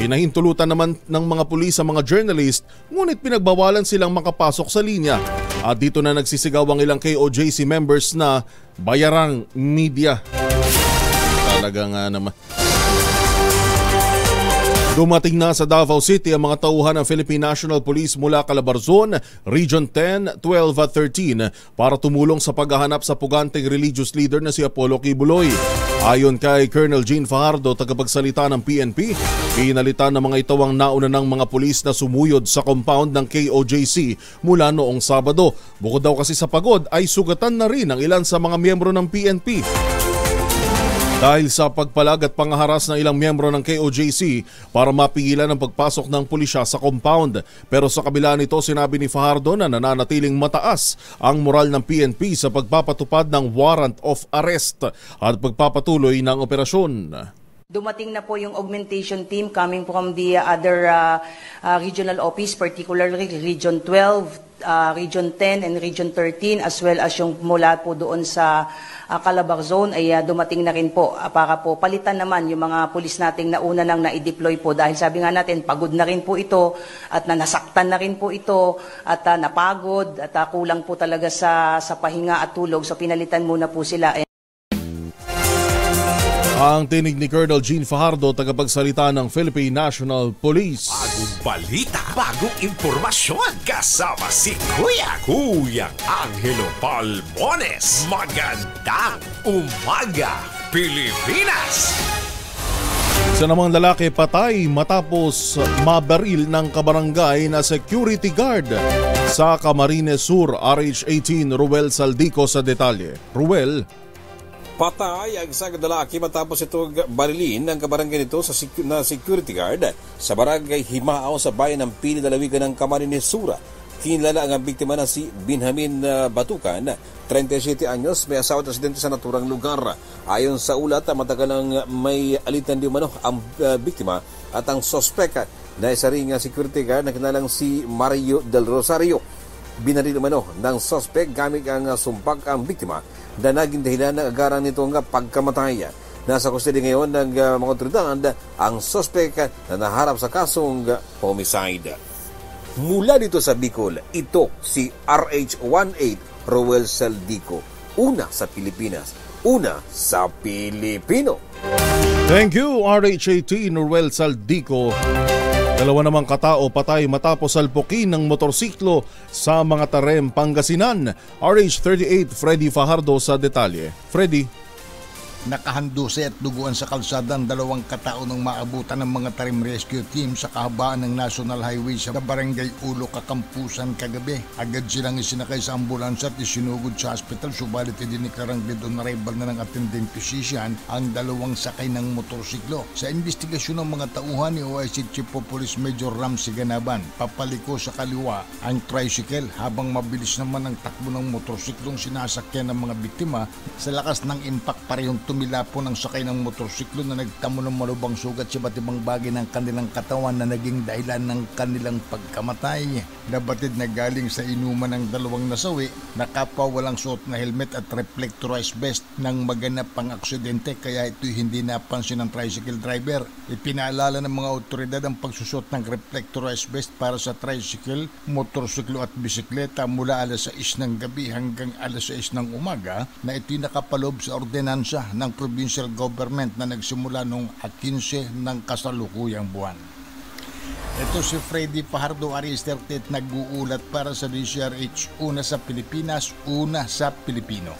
Pinahintulutan naman ng mga pulis sa mga journalist ngunit pinagbawalan silang makapasok sa linya. At dito na nagsisigaw ang ilang KOJC members na bayarang media. Talaga nga naman. Dumating na sa Davao City ang mga tauhan ng Philippine National Police mula Calabarzon, Region 10, 12 at 13 para tumulong sa paghahanap sa puganteng religious leader na si Apollo Kibuloy. Ayon kay Colonel Gene Fajardo, tagapagsalita ng PNP, pinalitan ng mga ito ang nauna ng mga pulis na sumuyod sa compound ng KOJC mula noong Sabado. Bukod daw kasi sa pagod ay sugatan na rin ang ilan sa mga miyembro ng PNP. Dahil sa pagpalag at pangaharas ng ilang miyembro ng KOJC para mapigilan ang pagpasok ng pulisya sa compound. Pero sa kabila nito sinabi ni Fajardo na nananatiling mataas ang moral ng PNP sa pagpapatupad ng warrant of arrest at pagpapatuloy ng operasyon. Dumating na po yung augmentation team coming from the other uh, uh, regional office, particularly Region 12, uh, Region 10, and Region 13, as well as yung mula po doon sa uh, Calabar Zone ay uh, dumating na rin po uh, para po palitan naman yung mga pulis nating nauna nang na-deploy po dahil sabi nga natin pagod na rin po ito at na nasaktan na rin po ito at uh, napagod at uh, kulang po talaga sa, sa pahinga at tulog so pinalitan muna po sila. Ang tinig ni Colonel Gene Fajardo, tagapagsalita ng Philippine National Police. Bagong balita, bagong impormasyon, kasama si Kuya, Kuya Angelo Palmones. Magandang umaga, Pilipinas! Isa namang lalaki patay matapos mabaril ng kabarangay na security guard sa Camarines Sur, RH-18, Ruel Saldico sa detalye. Ruel, Patay ang isang lalaki matapos itong barilin ng kabarangay nito sa secu- na security guard sa barangay Himao sa bayan ng Pili Dalawigan ng Camarines Sura. Kinlala ang biktima na si Binhamin uh, Batukan, 37 anyos, may asawa at residente sa naturang lugar. Ayon sa ulat, matagal ang may alitan di umano ang uh, biktima at ang sospek na isa ring security guard na kinalang si Mario Del Rosario. Binaril umano ng sospek gamit ang sumpak ang biktima na naging dahilan ng agaran nito nga pagkamatay. Nasa custody ngayon ng uh, mga otoridad ang sospek na naharap sa kasong homicide. Mula dito sa Bicol, ito si RH-18 Roel Saldico. Una sa Pilipinas, una sa Pilipino. Thank you, RH-18 Roel Saldico. Dalawa namang katao patay matapos salpukin ng motorsiklo sa mga Tarem, Pangasinan. RH38 Freddy Fajardo sa detalye. Freddy. Nakahanduse at duguan sa kalsada ang dalawang katao ng maabutan ng mga Tarim Rescue Team sa kahabaan ng National Highway sa Barangay Ulo, Kakampusan kagabi. Agad silang isinakay sa ambulansya at isinugod sa hospital subalit idiniklarang dead on arrival na ng attending physician ang dalawang sakay ng motorsiklo. Sa investigasyon ng mga tauhan ni OIC Chief of Police Major Ramsey Ganaban, papaliko sa kaliwa ang tricycle habang mabilis naman ang takbo ng motorsiklong sinasakyan ng mga biktima sa lakas ng impact parehong tumila po ng sakay ng motorsiklo na nagtamo ng malubang sugat sa iba't ibang bagay ng kanilang katawan na naging dahilan ng kanilang pagkamatay. Nabatid na galing sa inuman ng dalawang nasawi na kapwa walang suot na helmet at reflectorized vest nang maganap ang aksidente kaya ito'y hindi napansin ng tricycle driver. Ipinaalala ng mga otoridad ang pagsusot ng reflectorized vest para sa tricycle, motorsiklo at bisikleta mula alas 6 ng gabi hanggang alas 6 ng umaga na ito'y nakapalob sa ordinansa ng provincial government na nagsimula noong 15 ng kasalukuyang buwan. Ito si Freddy Pajardo Aristertet nag-uulat para sa DCRH, una sa Pilipinas, una sa Pilipino.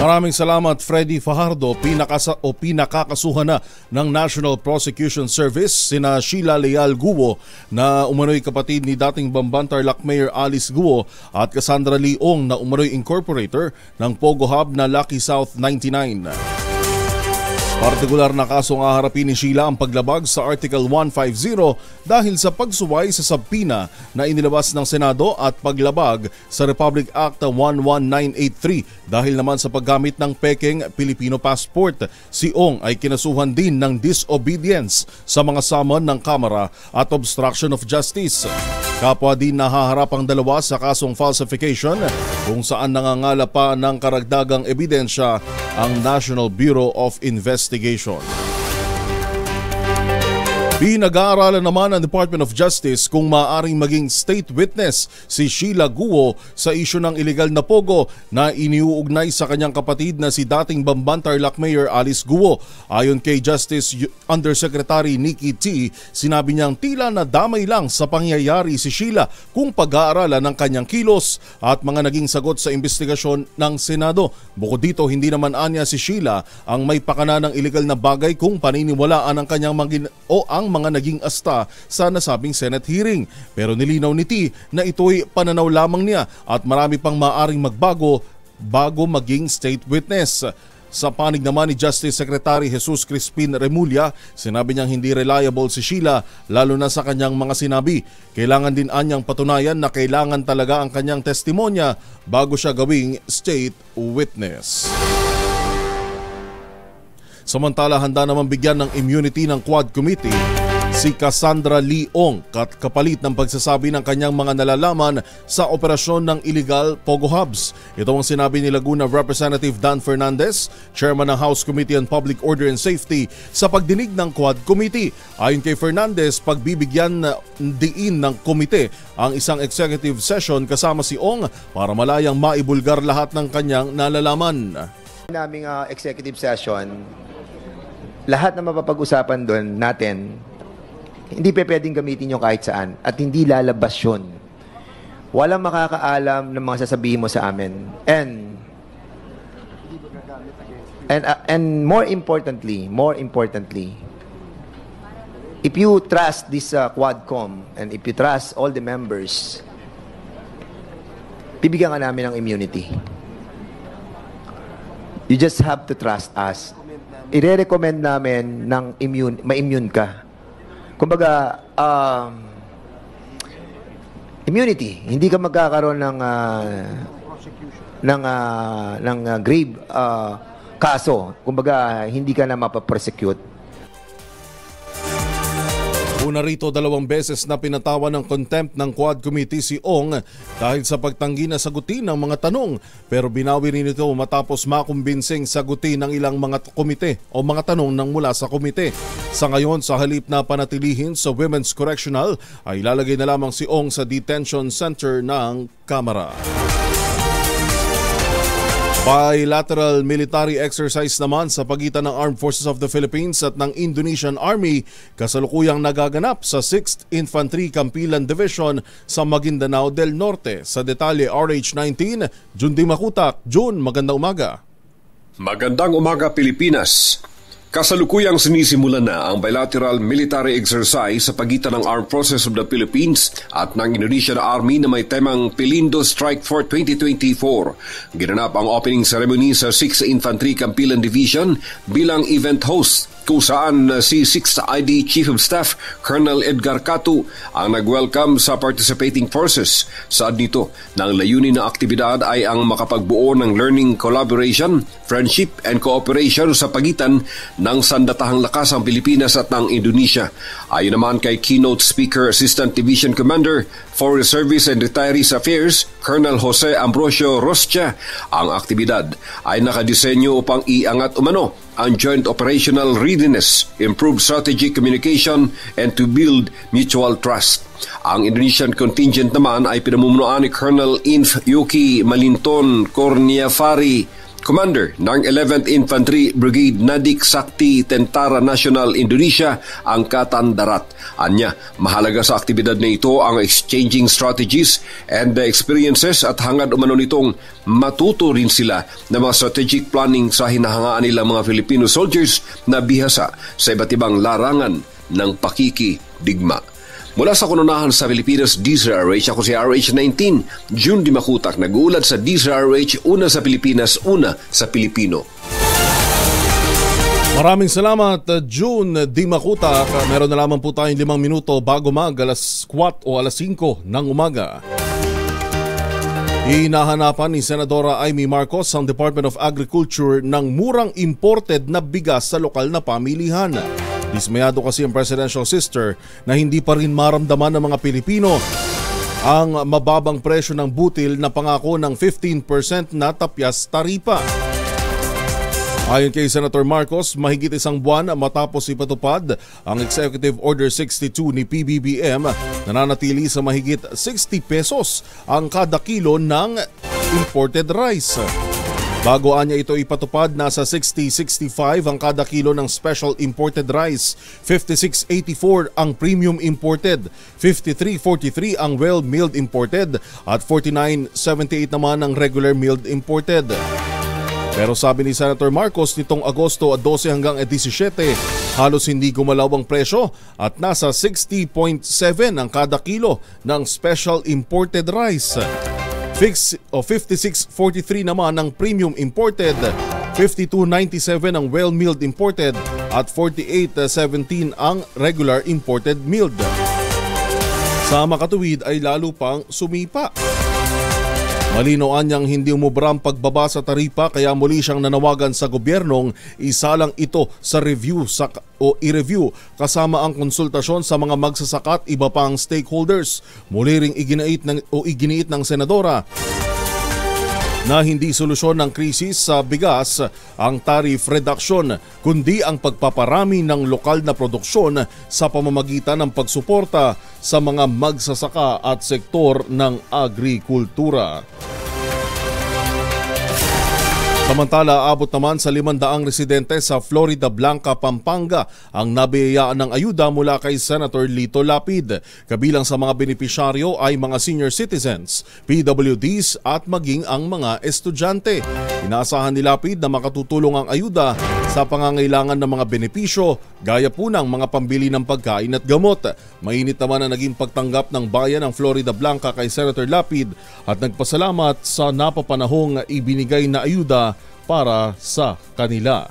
Maraming salamat Freddy Fajardo, pinakasa o pinakakasuhan na ng National Prosecution Service sina Sheila Leal Guo na umano'y kapatid ni dating Bamban Tarlac Mayor Alice Guo at Cassandra Leong na umano'y incorporator ng Pogo Hub na Lucky South 99. Partikular na kasong aharapin ni Sheila ang paglabag sa Article 150 dahil sa pagsuway sa sabpina na inilabas ng Senado at paglabag sa Republic Act 11983 dahil naman sa paggamit ng peking Filipino passport. Si Ong ay kinasuhan din ng disobedience sa mga summon ng Kamara at obstruction of justice. Kapwa din nahaharap ang dalawa sa kasong falsification kung saan nangangala pa ng karagdagang ebidensya ang National Bureau of Investigation. investigation. Pinag-aaralan naman ng Department of Justice kung maaaring maging state witness si Sheila Guo sa isyu ng illegal na pogo na iniuugnay sa kanyang kapatid na si dating Bamban Tarlac Mayor Alice Guo. Ayon kay Justice Undersecretary Nikki T, sinabi niyang tila na damay lang sa pangyayari si Sheila kung pag-aaralan ng kanyang kilos at mga naging sagot sa investigasyon ng Senado. Bukod dito, hindi naman anya si Sheila ang may pakana ng illegal na bagay kung paniniwalaan ng kanyang magin o ang mga naging asta sa nasabing Senate hearing. Pero nilinaw ni T na ito'y pananaw lamang niya at marami pang maaring magbago bago maging state witness. Sa panig naman ni Justice Secretary Jesus Crispin Remulla, sinabi niyang hindi reliable si Sheila lalo na sa kanyang mga sinabi. Kailangan din anyang patunayan na kailangan talaga ang kanyang testimonya bago siya gawing state witness. Samantala handa naman bigyan ng immunity ng Quad Committee si Cassandra Leong kapalit ng pagsasabi ng kanyang mga nalalaman sa operasyon ng illegal Pogo Hubs. Ito ang sinabi ni Laguna Representative Dan Fernandez, Chairman ng House Committee on Public Order and Safety sa pagdinig ng Quad Committee. Ayon kay Fernandez, pagbibigyan diin ng komite ang isang executive session kasama si Ong para malayang maibulgar lahat ng kanyang nalalaman. Naming uh, executive session, lahat na mapapag-usapan doon natin, hindi pa pwedeng gamitin nyo kahit saan at hindi lalabas yun. Walang makakaalam ng mga sasabihin mo sa amin. And and uh, and more importantly, more importantly, if you trust this uh, Quadcom and if you trust all the members, bibigyan ka namin ng immunity. You just have to trust us. Ire-recommend namin ng immune, ma-immune ka. Kumbaga, um, immunity. Hindi ka magkakaroon ng uh, ng uh, ng uh, grave uh, kaso. Kumbaga, hindi ka na mapaprosecute. Una rito dalawang beses na pinatawa ng contempt ng Quad Committee si Ong dahil sa pagtanggi na sagutin ng mga tanong pero binawi rin ito matapos makumbinsing sagutin ng ilang mga komite o mga tanong ng mula sa komite. Sa ngayon sa halip na panatilihin sa Women's Correctional ay ilalagay na lamang si Ong sa detention center ng Kamara. Bilateral military exercise naman sa pagitan ng Armed Forces of the Philippines at ng Indonesian Army kasalukuyang nagaganap sa 6th Infantry Campilan Division sa Maguindanao del Norte. Sa detalye RH19, Jun Dimakutak. Jun, magandang umaga. Magandang umaga Pilipinas. Kasalukuyang sinisimulan na ang bilateral military exercise sa pagitan ng Armed Forces of the Philippines at ng Indonesian Army na may temang Pilindo Strike for 2024. Ginanap ang opening ceremony sa 6th Infantry Campilan Division bilang event host kung saan si 6th ID Chief of Staff Colonel Edgar Catu ang nag-welcome sa participating forces. Saad nito ang layunin ng aktibidad ay ang makapagbuo ng learning collaboration, friendship and cooperation sa pagitan ng sandatahang lakas ang Pilipinas at ng Indonesia. Ayon naman kay keynote speaker Assistant Division Commander for Reservice and Retirees Affairs Colonel Jose Ambrosio Roscha, ang aktibidad ay nakadisenyo upang iangat umano ang joint operational readiness, improve strategic communication, and to build mutual trust. Ang Indonesian contingent naman ay pinamumunuan ni Colonel Inf Yuki Malinton Corniafari Commander ng 11th Infantry Brigade Nadik Sakti Tentara National Indonesia ang Katandarat. Anya, mahalaga sa aktibidad na ito ang exchanging strategies and experiences at hangad umano nitong matuto rin sila ng mga strategic planning sa hinahangaan nilang mga Filipino soldiers na bihasa sa iba't ibang larangan ng pakikidigma. Mula sa kununahan sa Pilipinas, DZRH, ako si RH19, June Dimakutak, nag-uulat sa DZRH, una sa Pilipinas, una sa Pilipino. Maraming salamat, June Dimakutak. Meron na lamang po tayong limang minuto bago mag alas 4 o alas 5 ng umaga. Hinahanapan ni Senadora Amy Marcos ang Department of Agriculture ng murang imported na bigas sa lokal na pamilihan. Dismayado kasi ang presidential sister na hindi pa rin maramdaman ng mga Pilipino ang mababang presyo ng butil na pangako ng 15% na tapyas taripa. Ayon kay Senator Marcos, mahigit isang buwan matapos ipatupad ang Executive Order 62 ni PBBM, nananatili sa mahigit 60 pesos ang kada kilo ng imported rice. Bago anya ito ipatupad, nasa 60-65 ang kada kilo ng special imported rice, 56.84 ang premium imported, 53.43 ang well-milled imported at 49.78 naman ang regular milled imported. Pero sabi ni Senator Marcos nitong Agosto 12 hanggang 17, halos hindi gumalaw ang presyo at nasa 60.7 ang kada kilo ng special imported rice. Fix o 56.43 naman ang premium imported, 52.97 ang well-milled imported at 48.17 ang regular imported milled. Sa makatuwid ay lalo pang sumipa. Malinoan niyang hindi umubra ang pagbaba sa taripa kaya muli siyang nanawagan sa gobyernong isalang ito sa review sa, o i-review kasama ang konsultasyon sa mga magsasaka at iba pang stakeholders. Muli ring iginiit ng, o iginiit ng senadora na hindi solusyon ng krisis sa bigas ang tariff reduction kundi ang pagpaparami ng lokal na produksyon sa pamamagitan ng pagsuporta sa mga magsasaka at sektor ng agrikultura. Samantala, abot naman sa 500 residente sa Florida Blanca, Pampanga ang nabiyayaan ng ayuda mula kay Senator Lito Lapid. Kabilang sa mga benepisyaryo ay mga senior citizens, PWDs at maging ang mga estudyante. Inaasahan ni Lapid na makatutulong ang ayuda sa pangangailangan ng mga benepisyo gaya po ng mga pambili ng pagkain at gamot. Mainit naman ang naging pagtanggap ng bayan ng Florida Blanca kay Senator Lapid at nagpasalamat sa napapanahong ibinigay na ayuda para sa kanila.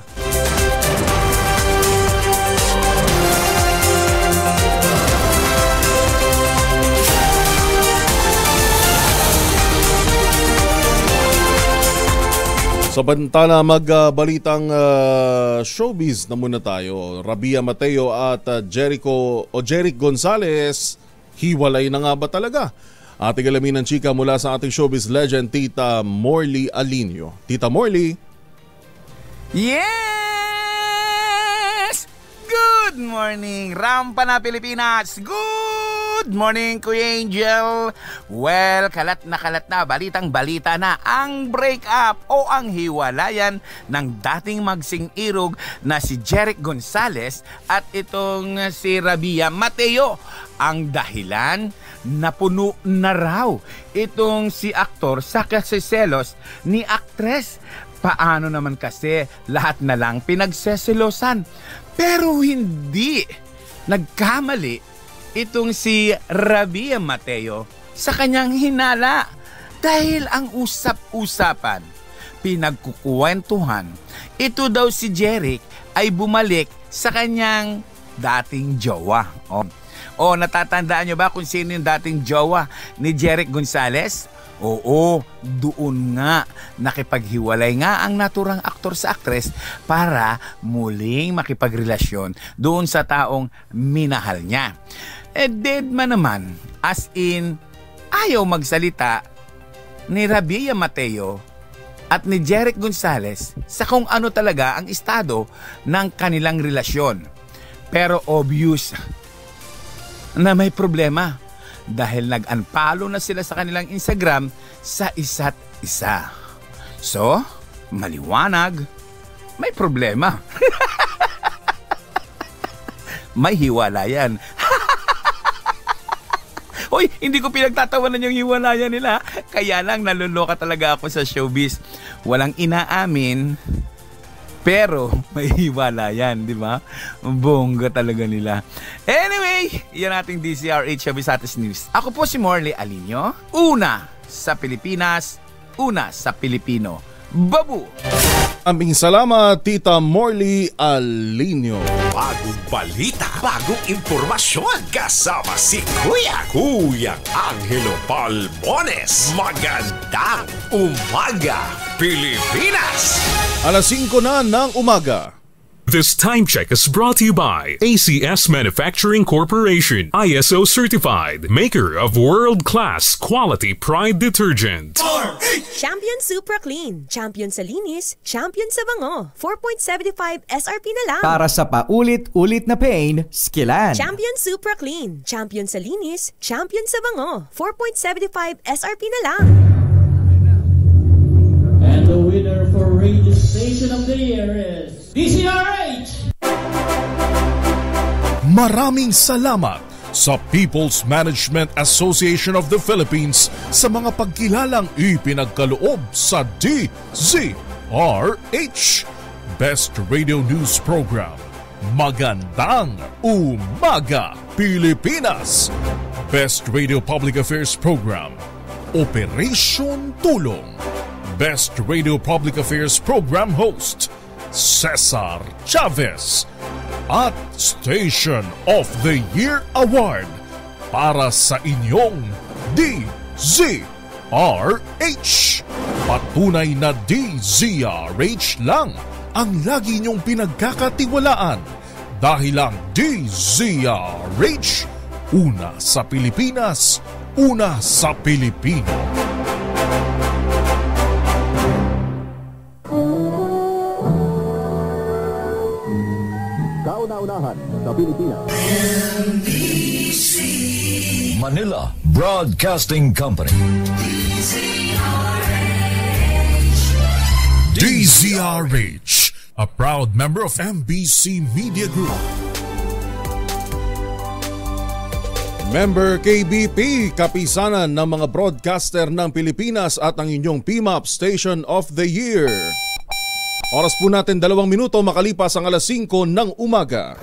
Sa bantala magbalitang uh, showbiz na muna tayo. Rabia Mateo at uh, Jericho o Jeric Gonzalez, hiwalay na nga ba talaga? Ating alamin ng chika mula sa ating showbiz legend, Tita Morley Alinio. Tita Morley. Yes! Good morning, Rampa na Pilipinas! Good morning, Kuya Angel! Well, kalat na kalat na, balitang balita na ang breakup o ang hiwalayan ng dating magsing irog na si Jeric Gonzalez at itong si Rabia Mateo. Ang dahilan, napuno na raw itong si aktor sa kasiselos ni aktres. Paano naman kasi lahat na lang pinagseselosan? Pero hindi. Nagkamali itong si Rabia Mateo sa kanyang hinala dahil ang usap-usapan, pinagkukwentuhan, ito daw si Jeric ay bumalik sa kanyang dating jowa. O, o natatandaan nyo ba kung sino yung dating jowa ni Jeric Gonzalez? Oo, doon nga nakipaghiwalay nga ang naturang aktor sa aktres para muling makipagrelasyon doon sa taong minahal niya. Eh dead man naman, as in ayaw magsalita ni Rabia Mateo at ni Jeric Gonzalez sa kung ano talaga ang estado ng kanilang relasyon. Pero obvious na may problema dahil nag-unfollow na sila sa kanilang Instagram sa isa't isa. So, maliwanag, may problema. may hiwalayan. Hoy, hindi ko pinagtatawanan yung hiwalayan nila. Kaya lang naluloka talaga ako sa showbiz. Walang inaamin, pero may hiwala yan, di ba? Bongga talaga nila. Anyway, yan ating DCRH Shabisatis News. Ako po si Morley Alinio. Una sa Pilipinas, una sa Pilipino. Babu! Aming salamat, Tita Morley Alinio. Bagong balita, bagong impormasyon. Kasama si Kuya, Kuya Angelo Palmones. Magandang umaga, Pilipinas! Alas 5 na ng umaga. This time check is brought to you by ACS Manufacturing Corporation, ISO certified, maker of world-class quality pride detergent. Champion Supra Clean, champion sa linis, champion sa bango. 4.75 SRP na lang. Para sa paulit-ulit na pain, Skillan. Champion Supra Clean, champion sa linis, champion sa bango. 4.75 SRP na lang. And the winner Radio Station of the Year is DCRH! Maraming salamat sa People's Management Association of the Philippines sa mga pagkilalang ipinagkaloob sa DZRH Best Radio News Program. Magandang Umaga, Pilipinas! Best Radio Public Affairs Program. Operation Tulong. Best Radio Public Affairs Program Host. Cesar Chavez at Station of the Year Award para sa inyong DZRH. Patunay na DZRH lang ang lagi niyong pinagkakatiwalaan dahil ang DZRH una sa Pilipinas, una sa Pilipino. Kauna-unahan sa Pilipinas. Manila Broadcasting Company. DZRH, a proud member of MBC Media Group. Member KBP, kapisanan ng mga broadcaster ng Pilipinas at ang inyong PMAP Station of the Year. Oras po natin dalawang minuto makalipas ang alas 5 ng umaga.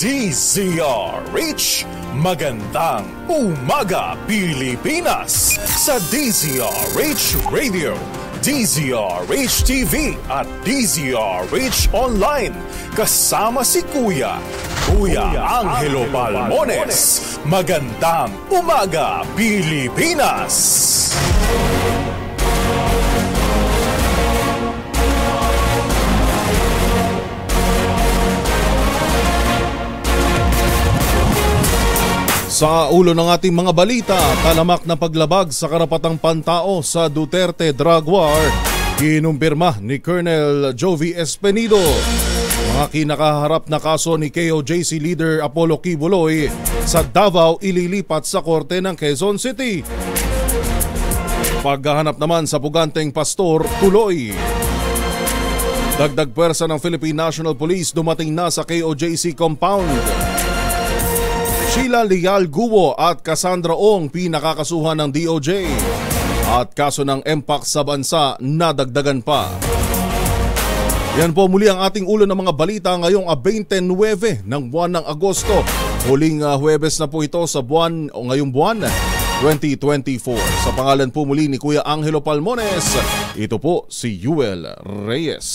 DZRH, magandang umaga Pilipinas sa DZRH Radio, DZRH TV at DZRH Online. Kasama si Kuya, Kuya, Angelo Palmones. Magandang umaga Pilipinas! Sa ulo ng ating mga balita, talamak na paglabag sa karapatang pantao sa Duterte Drug War, kinumpirma ni Colonel Jovi Espenido. Mga kinakaharap na kaso ni KOJC leader Apollo Kibuloy sa Davao ililipat sa korte ng Quezon City. Paghahanap naman sa puganteng pastor tuloy. Dagdag pwersa ng Philippine National Police dumating na sa KOJC compound. Sheila Leal Gubo at Cassandra Ong pinakakasuhan ng DOJ. At kaso ng MPAC sa bansa nadagdagan pa. Yan po muli ang ating ulo ng mga balita ngayong 29 ng buwan ng Agosto. Huling uh, Huwebes na po ito sa buwan o ngayong buwan 2024. Sa pangalan po muli ni Kuya Angelo Palmones, ito po si Yuel Reyes.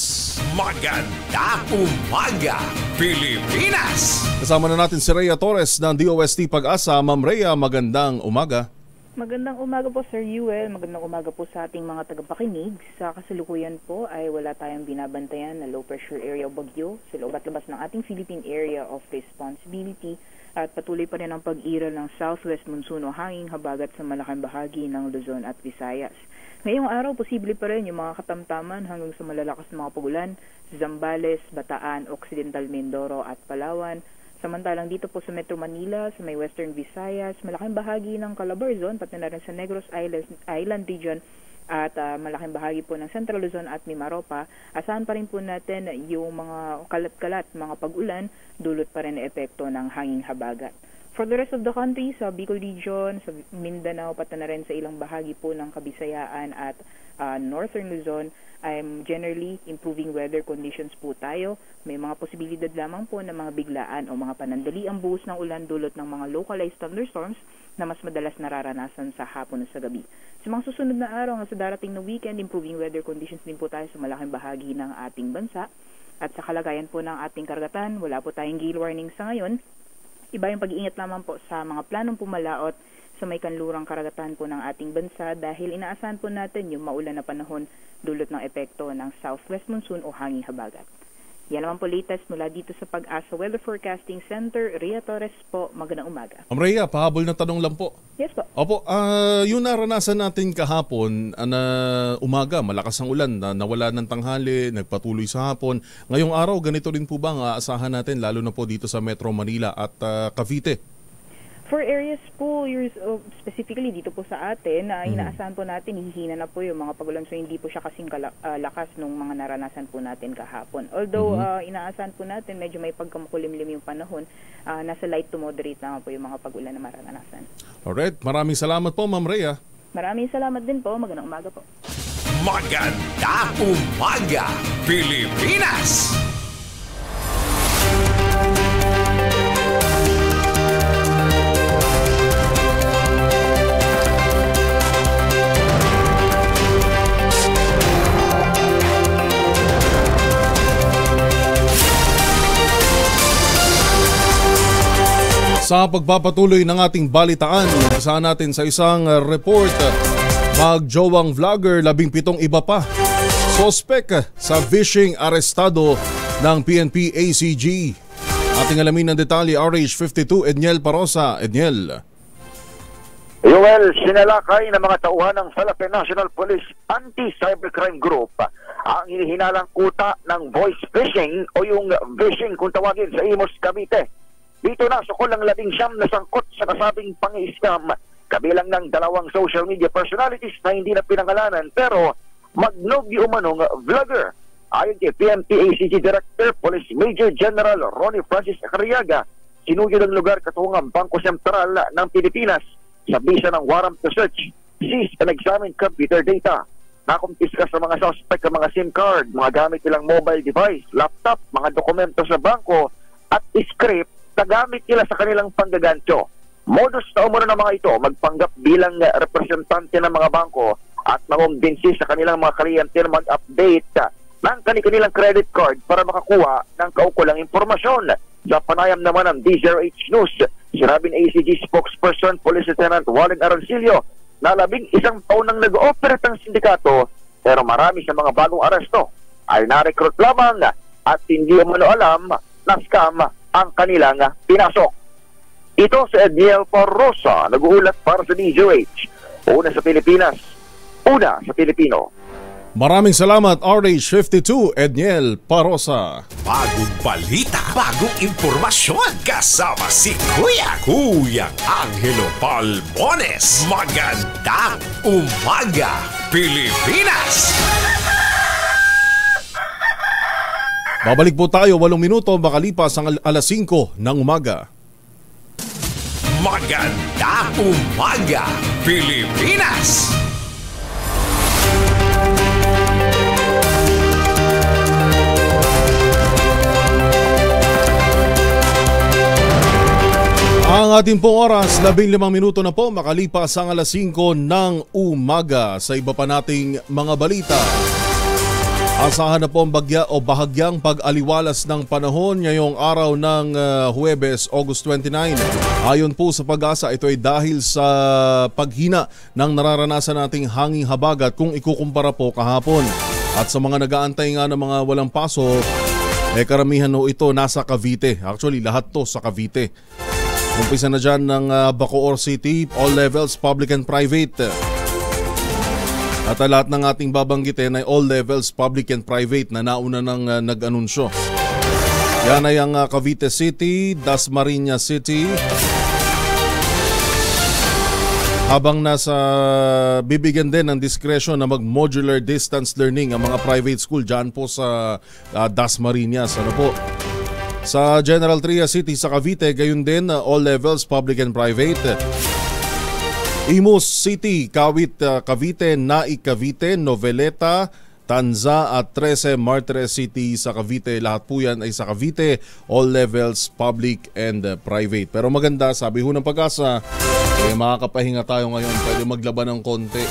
Magandang umaga, Pilipinas! Kasama na natin si Rhea Torres ng DOST Pag-asa. Ma'am Rhea, magandang umaga. Magandang umaga po Sir Yuel, magandang umaga po sa ating mga tagapakinig. Sa kasalukuyan po ay wala tayong binabantayan na low pressure area o bagyo sa loob at labas ng ating Philippine Area of Responsibility at patuloy pa rin ang pag-iral ng southwest monsoon o hanging habagat sa malaking bahagi ng Luzon at Visayas. Ngayong araw, posible pa rin yung mga katamtaman hanggang sa malalakas na mga pagulan sa Zambales, Bataan, Occidental Mindoro at Palawan. Samantalang dito po sa Metro Manila, sa may Western Visayas, malaking bahagi ng Calabarzon, pati na rin sa Negros Island, Island region, at uh, malaking bahagi po ng Central Luzon at Mimaropa, asahan pa rin po natin yung mga kalat-kalat, mga pag-ulan, dulot pa rin epekto ng hanging habagat. For the rest of the country, sa Bicol Region, sa Mindanao, pati na rin sa ilang bahagi po ng Kabisayaan at uh, Northern Luzon, I'm generally improving weather conditions po tayo. May mga posibilidad lamang po ng mga biglaan o mga panandali ang buhos ng ulan dulot ng mga localized thunderstorms na mas madalas nararanasan sa hapon o sa gabi. Sa mga susunod na araw sa darating na weekend, improving weather conditions din po tayo sa malaking bahagi ng ating bansa. At sa kalagayan po ng ating karagatan, wala po tayong gale warning sa ngayon Iba yung pag-iingat lamang po sa mga planong pumalaot sa may kanlurang karagatan po ng ating bansa dahil inaasahan po natin yung maulan na panahon dulot ng epekto ng southwest monsoon o hanging habagat. Yan naman po latest mula dito sa Pag-asa Weather Forecasting Center. Ria Torres po, magandang umaga. Ma'am Rhea, pahabol na tanong lang po. Yes po. Opo, ah, yung naranasan natin kahapon ah, na umaga, malakas ang ulan, na nawala ng tanghali, nagpatuloy sa hapon. Ngayong araw, ganito rin po ba ang aasahan natin, lalo na po dito sa Metro Manila at ah, Cavite? For areas po, yours, uh, specifically dito po sa atin, uh, Mm. inaasahan po natin, hihina na po yung mga pagulan. So, hindi po siya kasing kala- uh, lakas nung mga naranasan po natin kahapon. Although, Mhm. uh, inaasahan po natin, medyo may pagkamukulimlim yung panahon, uh, nasa light to moderate naman po yung mga pagulan na maranasan. Alright, maraming salamat po Ma'am Rhea. Maraming salamat din po. Magandang umaga po. Maganda umaga, Pilipinas! Sa pagpapatuloy ng ating balitaan, umpisa natin sa isang uh, report. Magjowang vlogger, labing pitong iba pa. Sospek sa phishing arestado ng PNP ACG. Ating alamin ng detalye RH52 Edniel Parosa. Edniel. Joel, sinalakay ng mga tauhan ng Philippine National Police Anti-Cybercrime Group ang hinihinalang kuta ng voice phishing o yung phishing kung tawagin sa Imos, Cavite. Dito na sukol ang labing siyam na sangkot sa kasabing pang-scam kabilang ng dalawang social media personalities na hindi na pinangalanan pero magnog di umanong vlogger. Ayon kay PNP ACG Director Police Major General Ronnie Francis Acariaga, sinugod ang lugar katungang Bangko Sentral ng Pilipinas sa bisa ng warrant to search, seize and examine computer data. Nakumpiska sa mga suspect ang mga SIM card, mga gamit nilang mobile device, laptop, mga dokumento sa bangko at script na gamit nila sa kanilang panggagancho. Modus na umano ng mga ito magpanggap bilang representante ng mga bangko at mangumbinsi sa kanilang mga kliyente na mag-update ng kanilang credit card para makakuha ng kaukulang impormasyon. Sa panayam naman ng DZRH News, sinabi ni ACG spokesperson Police Lieutenant Wallen Arancilio na labing isang taon nang nag-ooperate ang sindikato pero marami sa mga bagong aresto ay na-recruit lamang at hindi umano alam na scam ang kanilang pinasok. Ito si Edniel Parrosa, nag-uulat para sa DZRH. Una sa Pilipinas, una sa Pilipino. Maraming salamat RH52 Edniel Parosa. Bagong balita, bagong impormasyon. Kasama si Kuya, Kuya Angelo Palmones. Magandang umaga, Pilipinas! Babalik po tayo 8 minuto makalipas ang al- alas 5 ng umaga. Magandang umaga, Pilipinas! Ang ating pong oras, 15 minuto na po makalipas ang alas 5 ng umaga sa iba pa nating mga balita. Asahan na po ang bagya o bahagyang pag-aliwalas ng panahon ngayong araw ng uh, Huwebes, August 29. Ayon po sa pag-asa, ito ay dahil sa paghina ng nararanasan nating hanging habagat kung ikukumpara po kahapon. At sa mga nagaantay nga ng mga walang paso, eh karamihan no ito nasa Cavite. Actually, lahat to sa Cavite. Umpisa na dyan ng uh, Bacoor City, all levels, public and private. At lahat ng ating babanggitin ay all levels, public and private na nauna nang uh, nag-anunsyo. Yan ay ang uh, Cavite City, Dasmariñas City. Habang nasa bibigyan din ng diskresyon na mag-modular distance learning ang mga private school dyan po sa uh, Dasmariñas. Ano po? Sa General Trias City sa Cavite, gayon din uh, all levels, public and private. Imus City, Kawit, uh, Cavite, Naik, Cavite, Noveleta, Tanza at 13 Martires City sa Cavite. Lahat po yan ay sa Cavite, all levels, public and uh, private. Pero maganda, sabi ho ng pag-asa, eh, makakapahinga tayo ngayon. Pwede maglaban ng konti.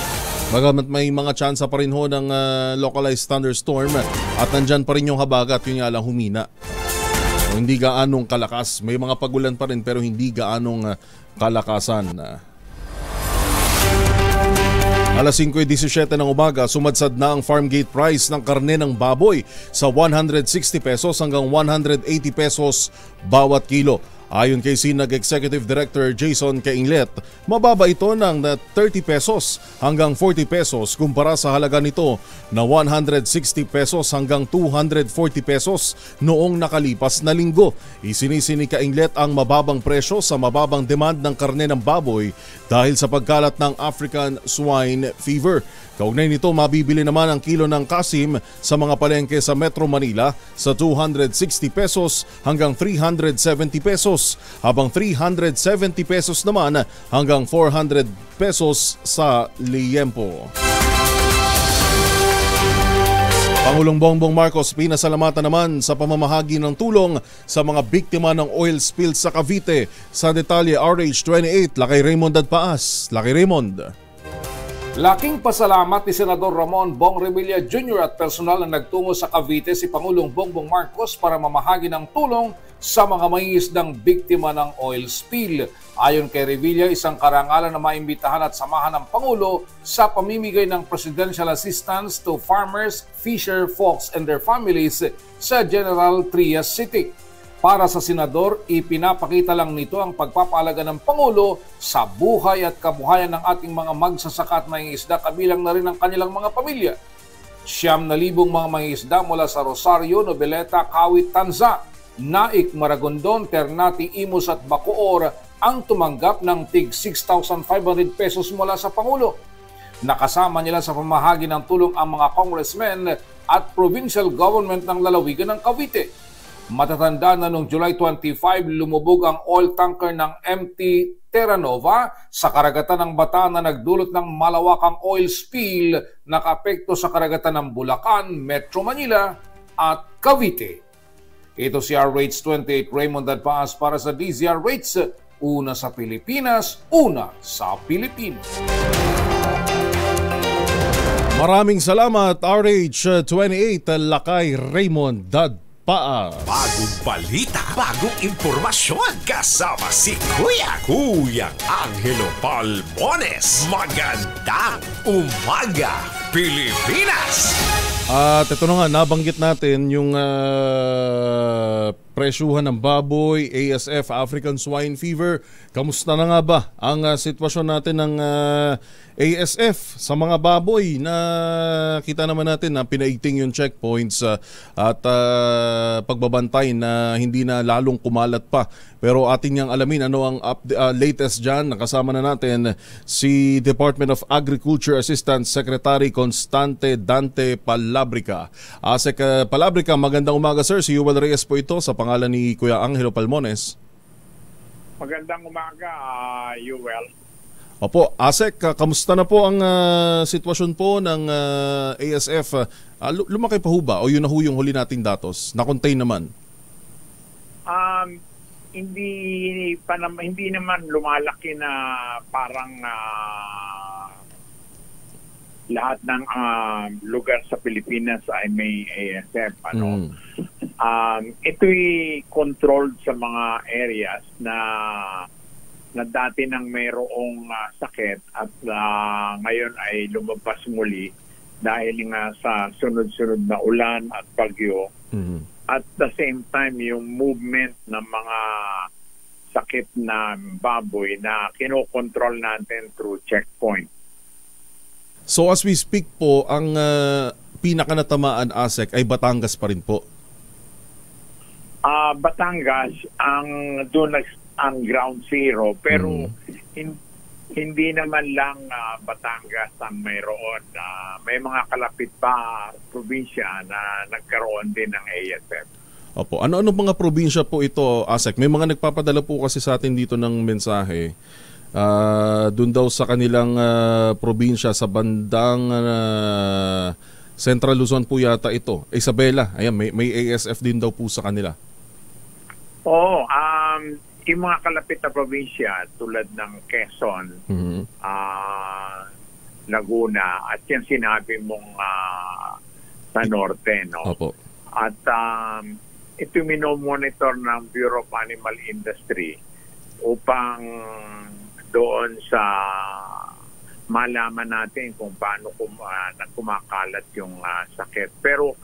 Bagamat may mga tsansa pa rin ho ng uh, localized thunderstorm at nandyan pa rin yung habagat, yun nga lang humina. Hindi gaanong kalakas. May mga pagulan pa rin pero hindi gaanong uh, kalakasan. Uh, Alas 5.17 ng umaga, sumadsad na ang farm gate price ng karne ng baboy sa 160 pesos hanggang 180 pesos bawat kilo. Ayon kay Sinag Executive Director Jason Kainglet, mababa ito ng 30 pesos hanggang 40 pesos kumpara sa halaga nito na 160 pesos hanggang 240 pesos noong nakalipas na linggo. Isinisi ni Kainglet ang mababang presyo sa mababang demand ng karne ng baboy dahil sa pagkalat ng African swine fever. Kaugnay nito, mabibili naman ang kilo ng kasim sa mga palengke sa Metro Manila sa 260 pesos hanggang 370 pesos, habang 370 pesos naman hanggang 400 pesos sa Liempo. Pangulong Bongbong Marcos pinasalamatan naman sa pamamahagi ng tulong sa mga biktima ng oil spill sa Cavite. Sa detalye RH28, Lakay Raymond Adpaas. Lakay Raymond. Laking pasalamat ni Senador Ramon Bong Revilla Jr. at personal na nagtungo sa Cavite si Pangulong Bongbong Marcos para mamahagi ng tulong sa mga mangingisdang biktima ng oil spill. Ayon kay Revilla, isang karangalan na maimbitahan at samahan ng Pangulo sa pamimigay ng presidential assistance to farmers, fisher folks and their families sa General Trias City. Para sa senador, ipinapakita lang nito ang pagpapalaga ng Pangulo sa buhay at kabuhayan ng ating mga magsasaka at mangingisda kabilang na rin ang kanilang mga pamilya. Siyam na libong mga mangingisda mula sa Rosario, Nobeleta, Kawit, Tanza, Naik, Maragondon, Ternate, Imus at Bacoor ang tumanggap ng tig 6,500 pesos mula sa Pangulo. Nakasama nila sa pamahagi ng tulong ang mga congressmen at provincial government ng lalawigan ng Cavite. Matatanda na noong July 25, lumubog ang oil tanker ng MT Terranova sa karagatan ng Bataan na nagdulot ng malawakang oil spill na kapekto sa karagatan ng Bulacan, Metro Manila at Cavite. Ito si RH28 Raymond Adpaas para sa DZR Rates, una sa Pilipinas, una sa Pilipinas. Maraming salamat RH28 Lakay Raymond Dad Paa. Bagong balita, bagong impormasyon. Kasama si Kuya, Kuya Angelo Palmones. Magandang umaga, Pilipinas! At ito na nga, nabanggit natin yung uh, presyuhan ng baboy, ASF, African Swine Fever. Kamusta na nga ba ang uh, sitwasyon natin ng uh, ASF sa mga baboy na kita naman natin na pinaiting yung checkpoints uh, at uh, pagbabantay na hindi na lalong kumalat pa. Pero ating niyang alamin ano ang up, uh, latest dyan. Nakasama na natin si Department of Agriculture Assistant Secretary Constante Dante Palabrica. Sec uh, Palabrica, magandang umaga sir. Si Yuval Reyes po ito sa pangalan ni Kuya Angelo Palmones. Magandang umaga, uh, Yuval. Opo, ASEC, kamusta na po ang uh, sitwasyon po ng uh, ASF? Uh, lumaki pa ho ba o yun na ho yung huli nating datos? Na-contain naman? Um, hindi pa naman, hindi naman lumalaki na parang uh, lahat ng uh, lugar sa Pilipinas ay may ASF ano. Mm. Um, ito'y controlled sa mga areas na na dati nang mayroong uh, sakit at uh, ngayon ay lumabas muli dahil nga sa sunod-sunod na ulan at bagyo. Mm-hmm. At the same time, yung movement ng mga sakit na baboy na kinokontrol natin through checkpoint. So as we speak po, ang uh, pinakanatamaan ASEC ay Batangas pa rin po? Uh, Batangas, ang doon ang ground zero pero mm. in, hindi naman lang uh, Batangas ang mayroon. Uh, may mga kalapit pa probinsya na nagkaroon din ng ASF. Opo. Ano-ano mga probinsya po ito, ASEC? May mga nagpapadala po kasi sa atin dito ng mensahe. Uh, doon daw sa kanilang uh, probinsya sa bandang uh, Central Luzon po yata ito. Isabela, ayan, may, may ASF din daw po sa kanila. Oo, um, yung mga kalapit na probinsya tulad ng Quezon, mm-hmm. uh, Laguna, at yung sinabi mong uh, sa norte, no? Opo. At um, ito minomonitor ng Bureau of Animal Industry upang doon sa malaman natin kung paano kum, uh, kumakalat yung uh, sakit. Pero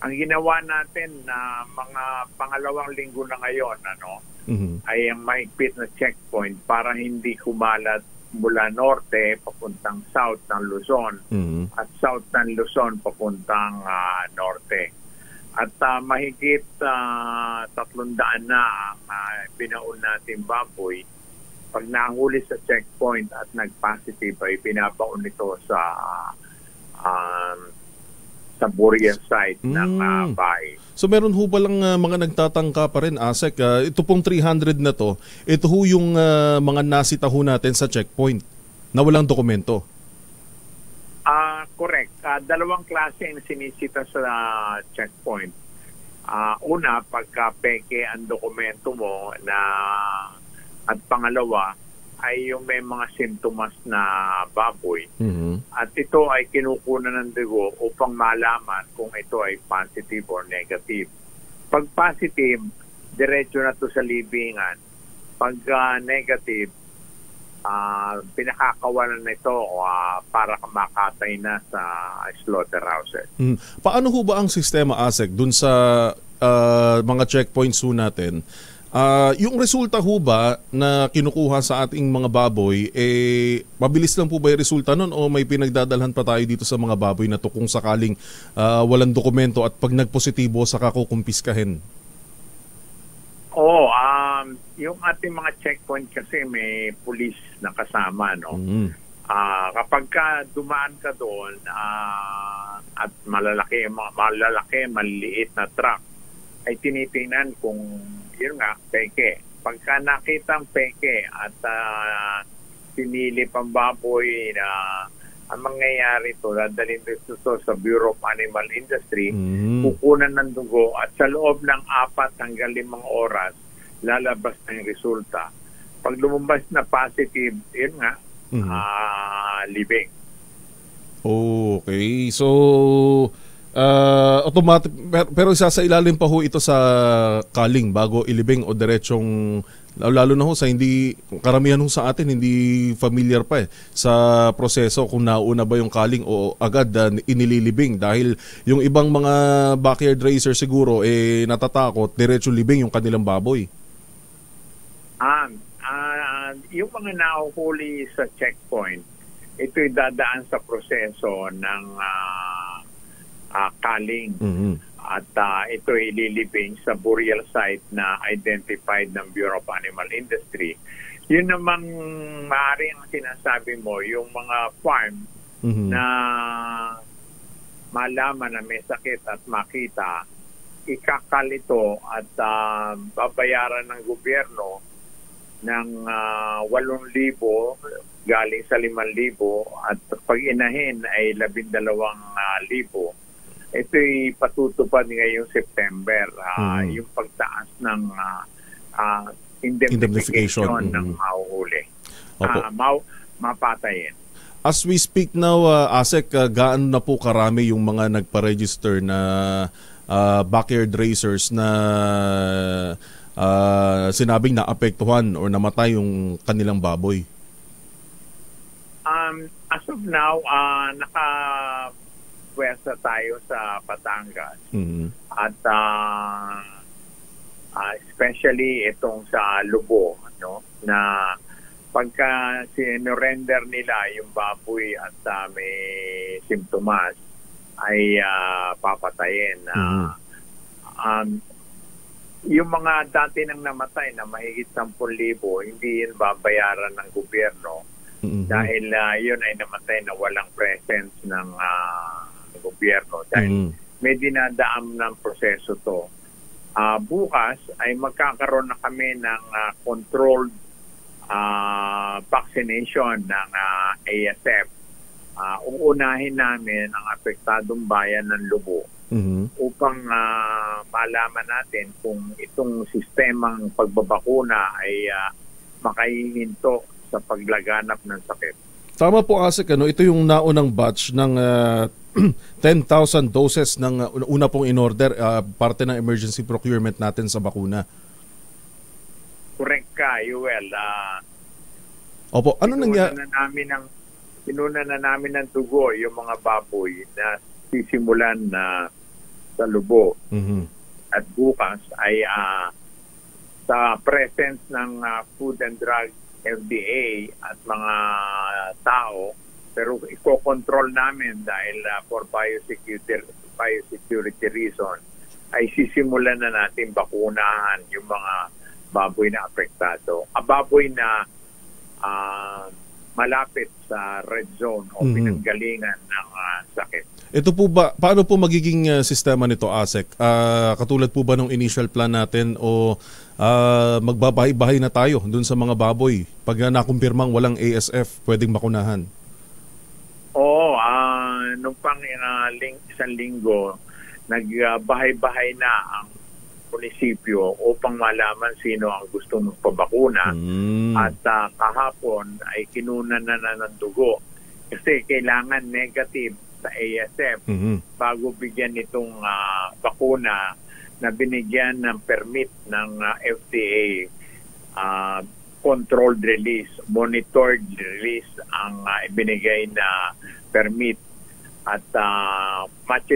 ang ginawa natin na mga pangalawang linggo na ngayon ano mm-hmm. ay ang maigpit na checkpoint para hindi kumalat mula norte papuntang south ng Luzon mm-hmm. at south ng Luzon papuntang uh, norte. At uh, mahigit uh, tatlong daan na ang uh, binaon natin baboy pag nahuli sa checkpoint at nag-positive ay pinabaon nito sa um, sa Boreal site mm. ng uh, bahay. So meron ho ba lang uh, mga nagtatangka pa rin, Asek? Uh, ito pong 300 na to, ito ho yung uh, mga nasita ho natin sa checkpoint na walang dokumento. Ah, uh, correct. Uh, dalawang klase ang sinisita sa uh, checkpoint. Uh, una, pagka peke ang dokumento mo na at pangalawa ay yung may mga sintomas na baboy. Mm-hmm. At ito ay kinukunan ng dugo upang malaman kung ito ay positive or negative. Pag positive, diretso na to sa libingan. Pag uh, negative, uh, pinakakawalan na ito uh, para makatay na sa slaughterhouses. Mm. Paano ho ba ang sistema ASEC dun sa uh, mga checkpoints ho natin? Uh, yung resulta ho ba na kinukuha sa ating mga baboy, eh, mabilis lang po ba yung resulta nun o may pinagdadalhan pa tayo dito sa mga baboy na to kung sakaling uh, walang dokumento at pag nagpositibo saka kukumpiskahin? Oo, um, yung ating mga checkpoint kasi may pulis na kasama, no? Mm-hmm. Uh, kapag ka dumaan ka doon uh, at malalaki, malalaki, maliliit na truck, ay tinitingnan kung yun nga, peke. Pagka nakita ang peke at uh, pinili pang baboy na ang mangyayari to, dadalhin dito to sa Bureau of Animal Industry, mm-hmm. kukunan ng dugo at sa loob ng apat hanggang limang oras, lalabas na yung resulta. Pag lumabas na positive, yun nga, mm-hmm. uh, living. Okay. So, uh, automatic pero isa sa ilalim pa ho ito sa kaling bago ilibing o diretsong lalo na ho sa hindi karamihan ho sa atin hindi familiar pa eh sa proseso kung nauna ba yung kaling o agad uh, inililibing dahil yung ibang mga backyard racer siguro eh natatakot diretso libing yung kanilang baboy. Ah, uh, yung mga nahuhuli sa checkpoint ito'y dadaan sa proseso ng uh, uh, kaling. Mm-hmm. At uh, ito ililibing sa burial site na identified ng Bureau of Animal Industry. Yun namang maaari ang sinasabi mo, yung mga farm mm-hmm. na malaman na may sakit at makita, ikakalito at uh, babayaran ng gobyerno ng uh, 8,000 galing sa 5,000 at pag inahin ay 12,000 ito'y patutupad ngayong September. Uh, mm. Yung pagtaas ng uh, uh, indemnification, indemnification ng mm. mahuhuli. Uh, mau, mapatayin. As we speak now, uh, Asek, uh, gaano na po karami yung mga nagpa-register na uh, backyard racers na uh, sinabing naapektuhan or namatay yung kanilang baboy? Um, as of now, uh, naka pwersa tayo sa Batangas. Mm-hmm. At uh, uh, especially itong sa Lubo, no, na pagka sinurrender nila yung baboy at uh, may simptomas ay uh, papatayin. Mm-hmm. um, yung mga dati nang namatay na mahigit 10,000, hindi yun babayaran ng gobyerno mm-hmm. dahil uh, yun ay namatay na walang presence ng uh, gobyerno dahil mm. may dinadaam ng proseso to. Uh, bukas ay magkakaroon na kami ng uh, controlled uh, vaccination ng uh, ASF. Uh, uunahin namin ang apektadong bayan ng Lubo mm-hmm. upang uh, malaman natin kung itong sistemang pagbabakuna ay uh, makahihinto sa paglaganap ng sakit. Tama po Asik, ano, ito yung naunang batch ng uh, 10,000 doses ng uh, una pong in-order, uh, parte ng emergency procurement natin sa bakuna. Correct ka, Yuel. Uh, Opo, ano nangyari? Na namin ng kinuna na namin ng dugo yung mga baboy na sisimulan na sa lubo. Mhm. At bukas ay ah, sa presence ng ah, Food and Drug FDA at mga tao, pero iko-control namin dahil ah, for biosecurity, biosecurity reason, ay sisimulan na natin bakunahan yung mga baboy na apektado. A baboy na ah, malapit sa red zone o Mhm. pinanggalingan ng ah, sakit. Ito po ba, paano po magiging uh, sistema nito, ASEC? Ah, katulad po ba ng initial plan natin o ah, magbabahay-bahay na tayo dun sa mga baboy? Pag uh, nakumpirmang walang ASF, pwedeng makunahan? Oo, ah nung pang ah, ling, isang linggo, nagbahay-bahay na ang munisipyo upang malaman sino ang gusto magpabakuna. At ah, kahapon ay kinunan na na ng dugo. Kasi kailangan negative sa ASF Mhm. bago bigyan itong ah, bakuna na binigyan ng permit ng ah, FDA ah, controlled release, monitored release ang ah, ibinigay na permit at uh,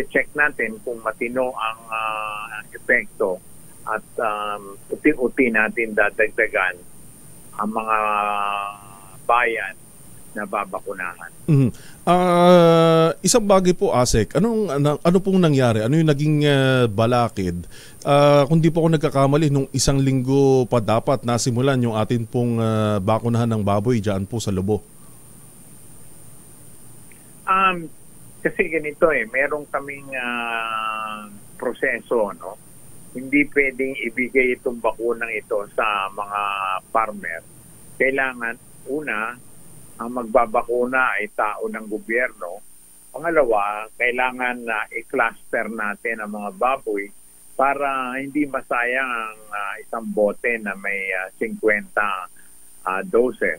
check natin kung matino ang ah, epekto at um, uti-uti natin dadagdagan ang mga bayan na babakunahan. Mhm. Ah, isang bagay po, ASEC, anong, ano, ano pong nangyari? Ano yung naging ah, balakid? Ah, kung di po ako nagkakamali, nung isang linggo pa dapat nasimulan yung atin pong ah, bakunahan ng baboy dyan po sa Lobo. Um, kasi ganito eh, meron kaming ah, proseso, no? Hindi pwedeng ibigay itong bakunang ito sa mga farmer. Kailangan, una, ang magbabakuna ay tao ng gobyerno. Pangalawa, kailangan na i-cluster natin ang mga baboy para hindi masayang ang ah, isang bote na may ah, 50 ah, doses.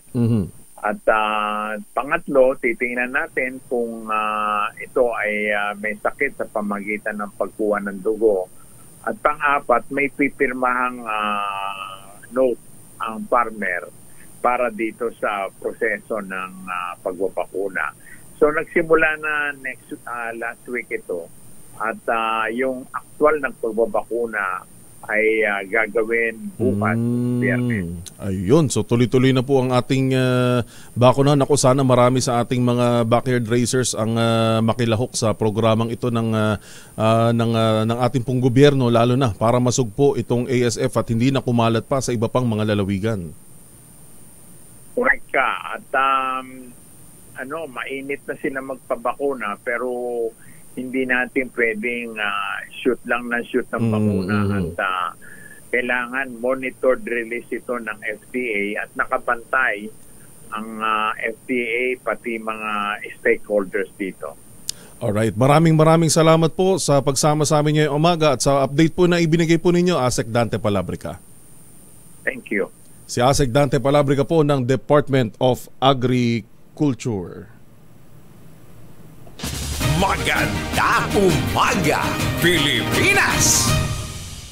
At ah, pangatlo, titingnan natin kung ah, ito ay ah, may sakit sa pamagitan ng pagkuha ng dugo. At pang-apat, may pipirmahang ah, note ang farmer para dito sa proseso ng ah, pagbabakuna. So nagsimula na next ah, last week ito at ah, yung actual ng pagbabakuna ay ah, gagawin bukas, biyernes. Mm, ayun, so tuloy-tuloy na po ang ating uh, bakunahan. Ako sana marami sa ating mga backyard racers ang ah, makilahok sa programang ito ng ah, ng ah, ng ating pong gobyerno lalo na para masugpo itong ASF at hindi na kumalat pa sa iba pang mga lalawigan. Correct ka. At um, ano, mainit na sila magpabakuna pero hindi natin pwedeng ah, shoot lang ng shoot ng Mm, bakuna mm. at ah, kailangan monitored release ito ng FDA at nakabantay ang ah, FDA pati mga stakeholders dito. Alright, maraming maraming salamat po sa pagsama sa amin ngayong umaga at sa update po na ibinigay po ninyo, Asek Dante Palabrica. Thank you. Si Asek Dante Palabrica po ng Department of Agriculture. Magandang umaga, Pilipinas!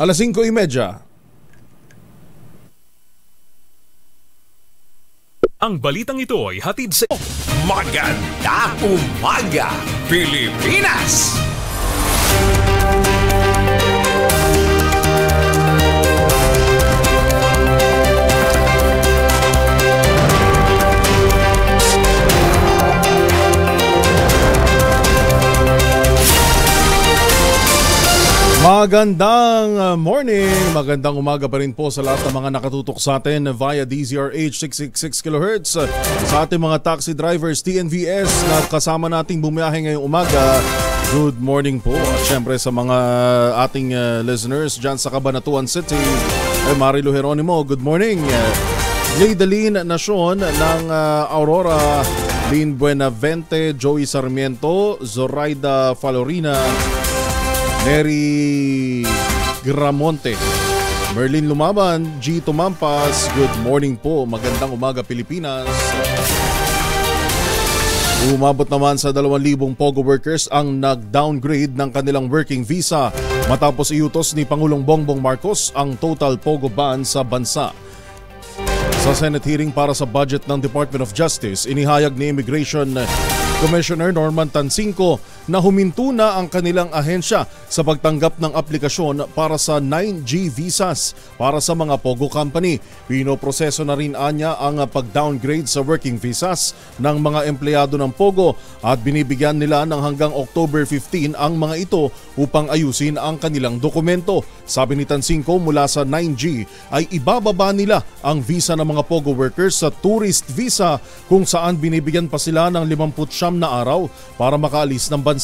Alas 5.30. Ang balitang ito ay hatid sa... Magandang umaga, Pilipinas! Magandang uh, morning, magandang umaga pa rin po sa lahat ng mga nakatutok sa atin via DZRH 666 kHz sa ating mga taxi drivers TNVS na kasama nating bumiyahe ngayong umaga. Good morning po at syempre sa mga ating uh, listeners dyan sa Cabanatuan City. Eh, Marilu Geronimo, good morning. Leidalin Nacion ng uh, Aurora, Lynn Buenavente, Joey Sarmiento, Zoraida Falorina, Mary Gramonte, Merlin Lumaban, G. Tumampas, good morning po, magandang umaga Pilipinas. Umabot naman sa 2,000 POGO workers ang nag-downgrade ng kanilang working visa matapos iutos ni Pangulong Bongbong Marcos ang total POGO ban sa bansa. Sa Senate hearing para sa budget ng Department of Justice, inihayag ni Immigration Commissioner Norman Tansinko na huminto na ang kanilang ahensya sa pagtanggap ng aplikasyon para sa 9G visas para sa mga Pogo Company. Pinoproseso na rin anya ang pag-downgrade sa working visas ng mga empleyado ng Pogo at binibigyan nila ng hanggang October 15 ang mga ito upang ayusin ang kanilang dokumento. Sabi ni Tansinko mula sa 9G ay ibababa nila ang visa ng mga Pogo workers sa tourist visa kung saan binibigyan pa sila ng 50 siyam na araw para makaalis ng bansa.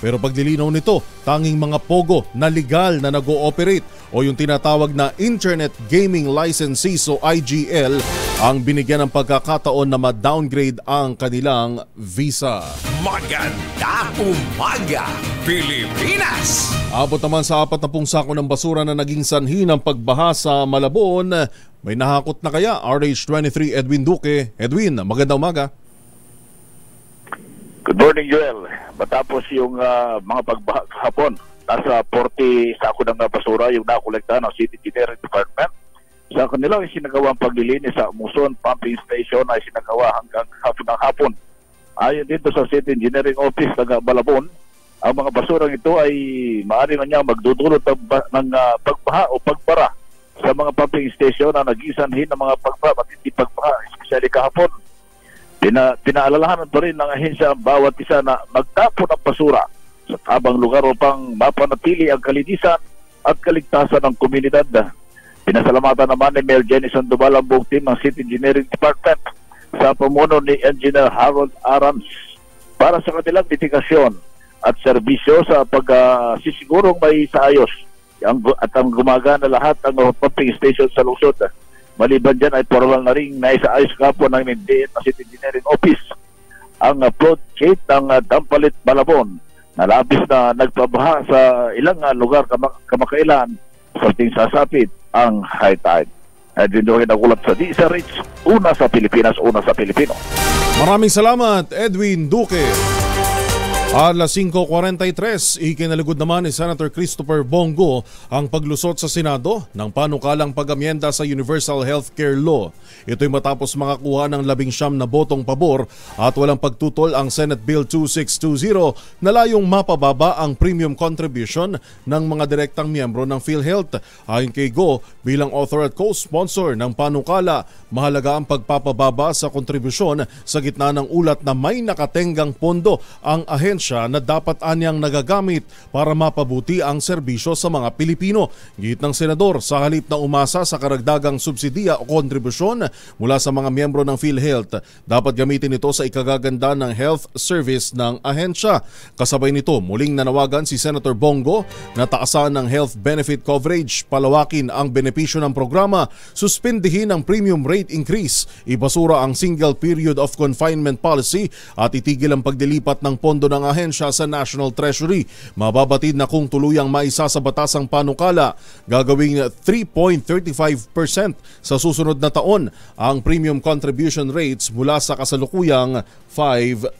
Pero paglilinaw nito, tanging mga pogo na legal na nag-ooperate o yung tinatawag na Internet Gaming Licensees o IGL ang binigyan ng pagkakataon na ma-downgrade ang kanilang visa. Maganda umaga, Pilipinas! Abot naman sa apat na pung sako ng basura na naging sanhi ng pagbaha sa Malabon, may nahakot na kaya RH23 Edwin Duque. Edwin, magandang umaga. Good morning, Joel. Matapos yung uh, mga pagbaha hapon, nasa 40 sako ng basura yung nakolekta ng City Engineering Department. Sa kanilang sinagawang paglilinis sa Muson Pumping Station ay sinagawa hanggang hapon ng hapon. Ayon dito sa City Engineering Office ng Balabon, ang mga basurang ito ay maaari na niya magdudulot ng, ng uh, pagbaha o pagbara sa mga pumping station na nag-isanhin ng mga pagbaha, matindi pagbaha, especially kahapon Pina, pinaalalahanan pa rin ng ahensya ang bawat isa na magtapon ng basura sa tabang lugar upang mapanatili ang kalinisan at kaligtasan ng komunidad. Pinasalamatan naman ni Mayor Jenny Sandoval ang buong team ng City Engineering Department sa pamuno ni Engineer Harold Arams para sa kanilang dedikasyon at serbisyo sa pagsisigurong uh, may saayos at ang gumagana lahat ng pumping station sa lungsod. Maliban dyan ay formal na rin na isaayos kapo ng MNDN na City Engineering Office ang uh, project ng uh, Dampalit Balabon na labis na nagpabaha sa ilang uh, lugar kam- kamakailan sa ting sasapit ang high tide. Edwin Dohe nagulat sa DSRH, una sa Pilipinas, una sa Pilipino. Maraming salamat, Edwin Duque. Alas 5.43, ikinalugod naman ni Senator Christopher Bongo ang paglusot sa Senado ng panukalang pag-amyenda sa Universal Healthcare Law. Ito'y matapos makakuha ng labing siyam na botong pabor at walang pagtutol ang Senate Bill 2620 na layong mapababa ang premium contribution ng mga direktang miyembro ng PhilHealth. Ayon kay Go, bilang author at co-sponsor ng panukala, mahalaga ang pagpapababa sa kontribusyon sa gitna ng ulat na may nakatenggang pondo ang ahensya ebidensya na dapat anyang nagagamit para mapabuti ang serbisyo sa mga Pilipino. Git ng senador sa halip na umasa sa karagdagang subsidiya o kontribusyon mula sa mga miyembro ng PhilHealth, dapat gamitin ito sa ikagaganda ng health service ng ahensya. Kasabay nito, muling nanawagan si Senator Bongo na taasan ng health benefit coverage, palawakin ang benepisyo ng programa, suspindihin ang premium rate increase, ibasura ang single period of confinement policy at itigil ang pagdilipat ng pondo ng ahensya sa National Treasury. Mababatid na kung tuluyang maisa sa batasang panukala, gagawing 3.35% sa susunod na taon ang premium contribution rates mula sa kasalukuyang 5%.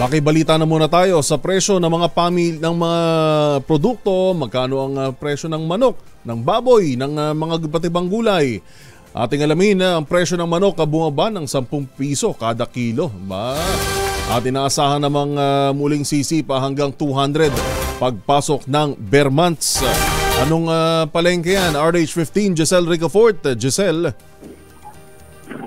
Makibalita na muna tayo sa presyo ng mga pamil ng mga produkto, magkano ang uh, presyo ng manok, ng baboy, ng uh, mga iba't ibang gulay. Ating alamin na ang presyo ng manok bumaba ng 10 piso kada kilo. Ba? At inaasahan namang uh, muling sisipa hanggang 200 pagpasok ng months. Anong uh, palengke yan? RH15, Giselle Ricafort. Giselle.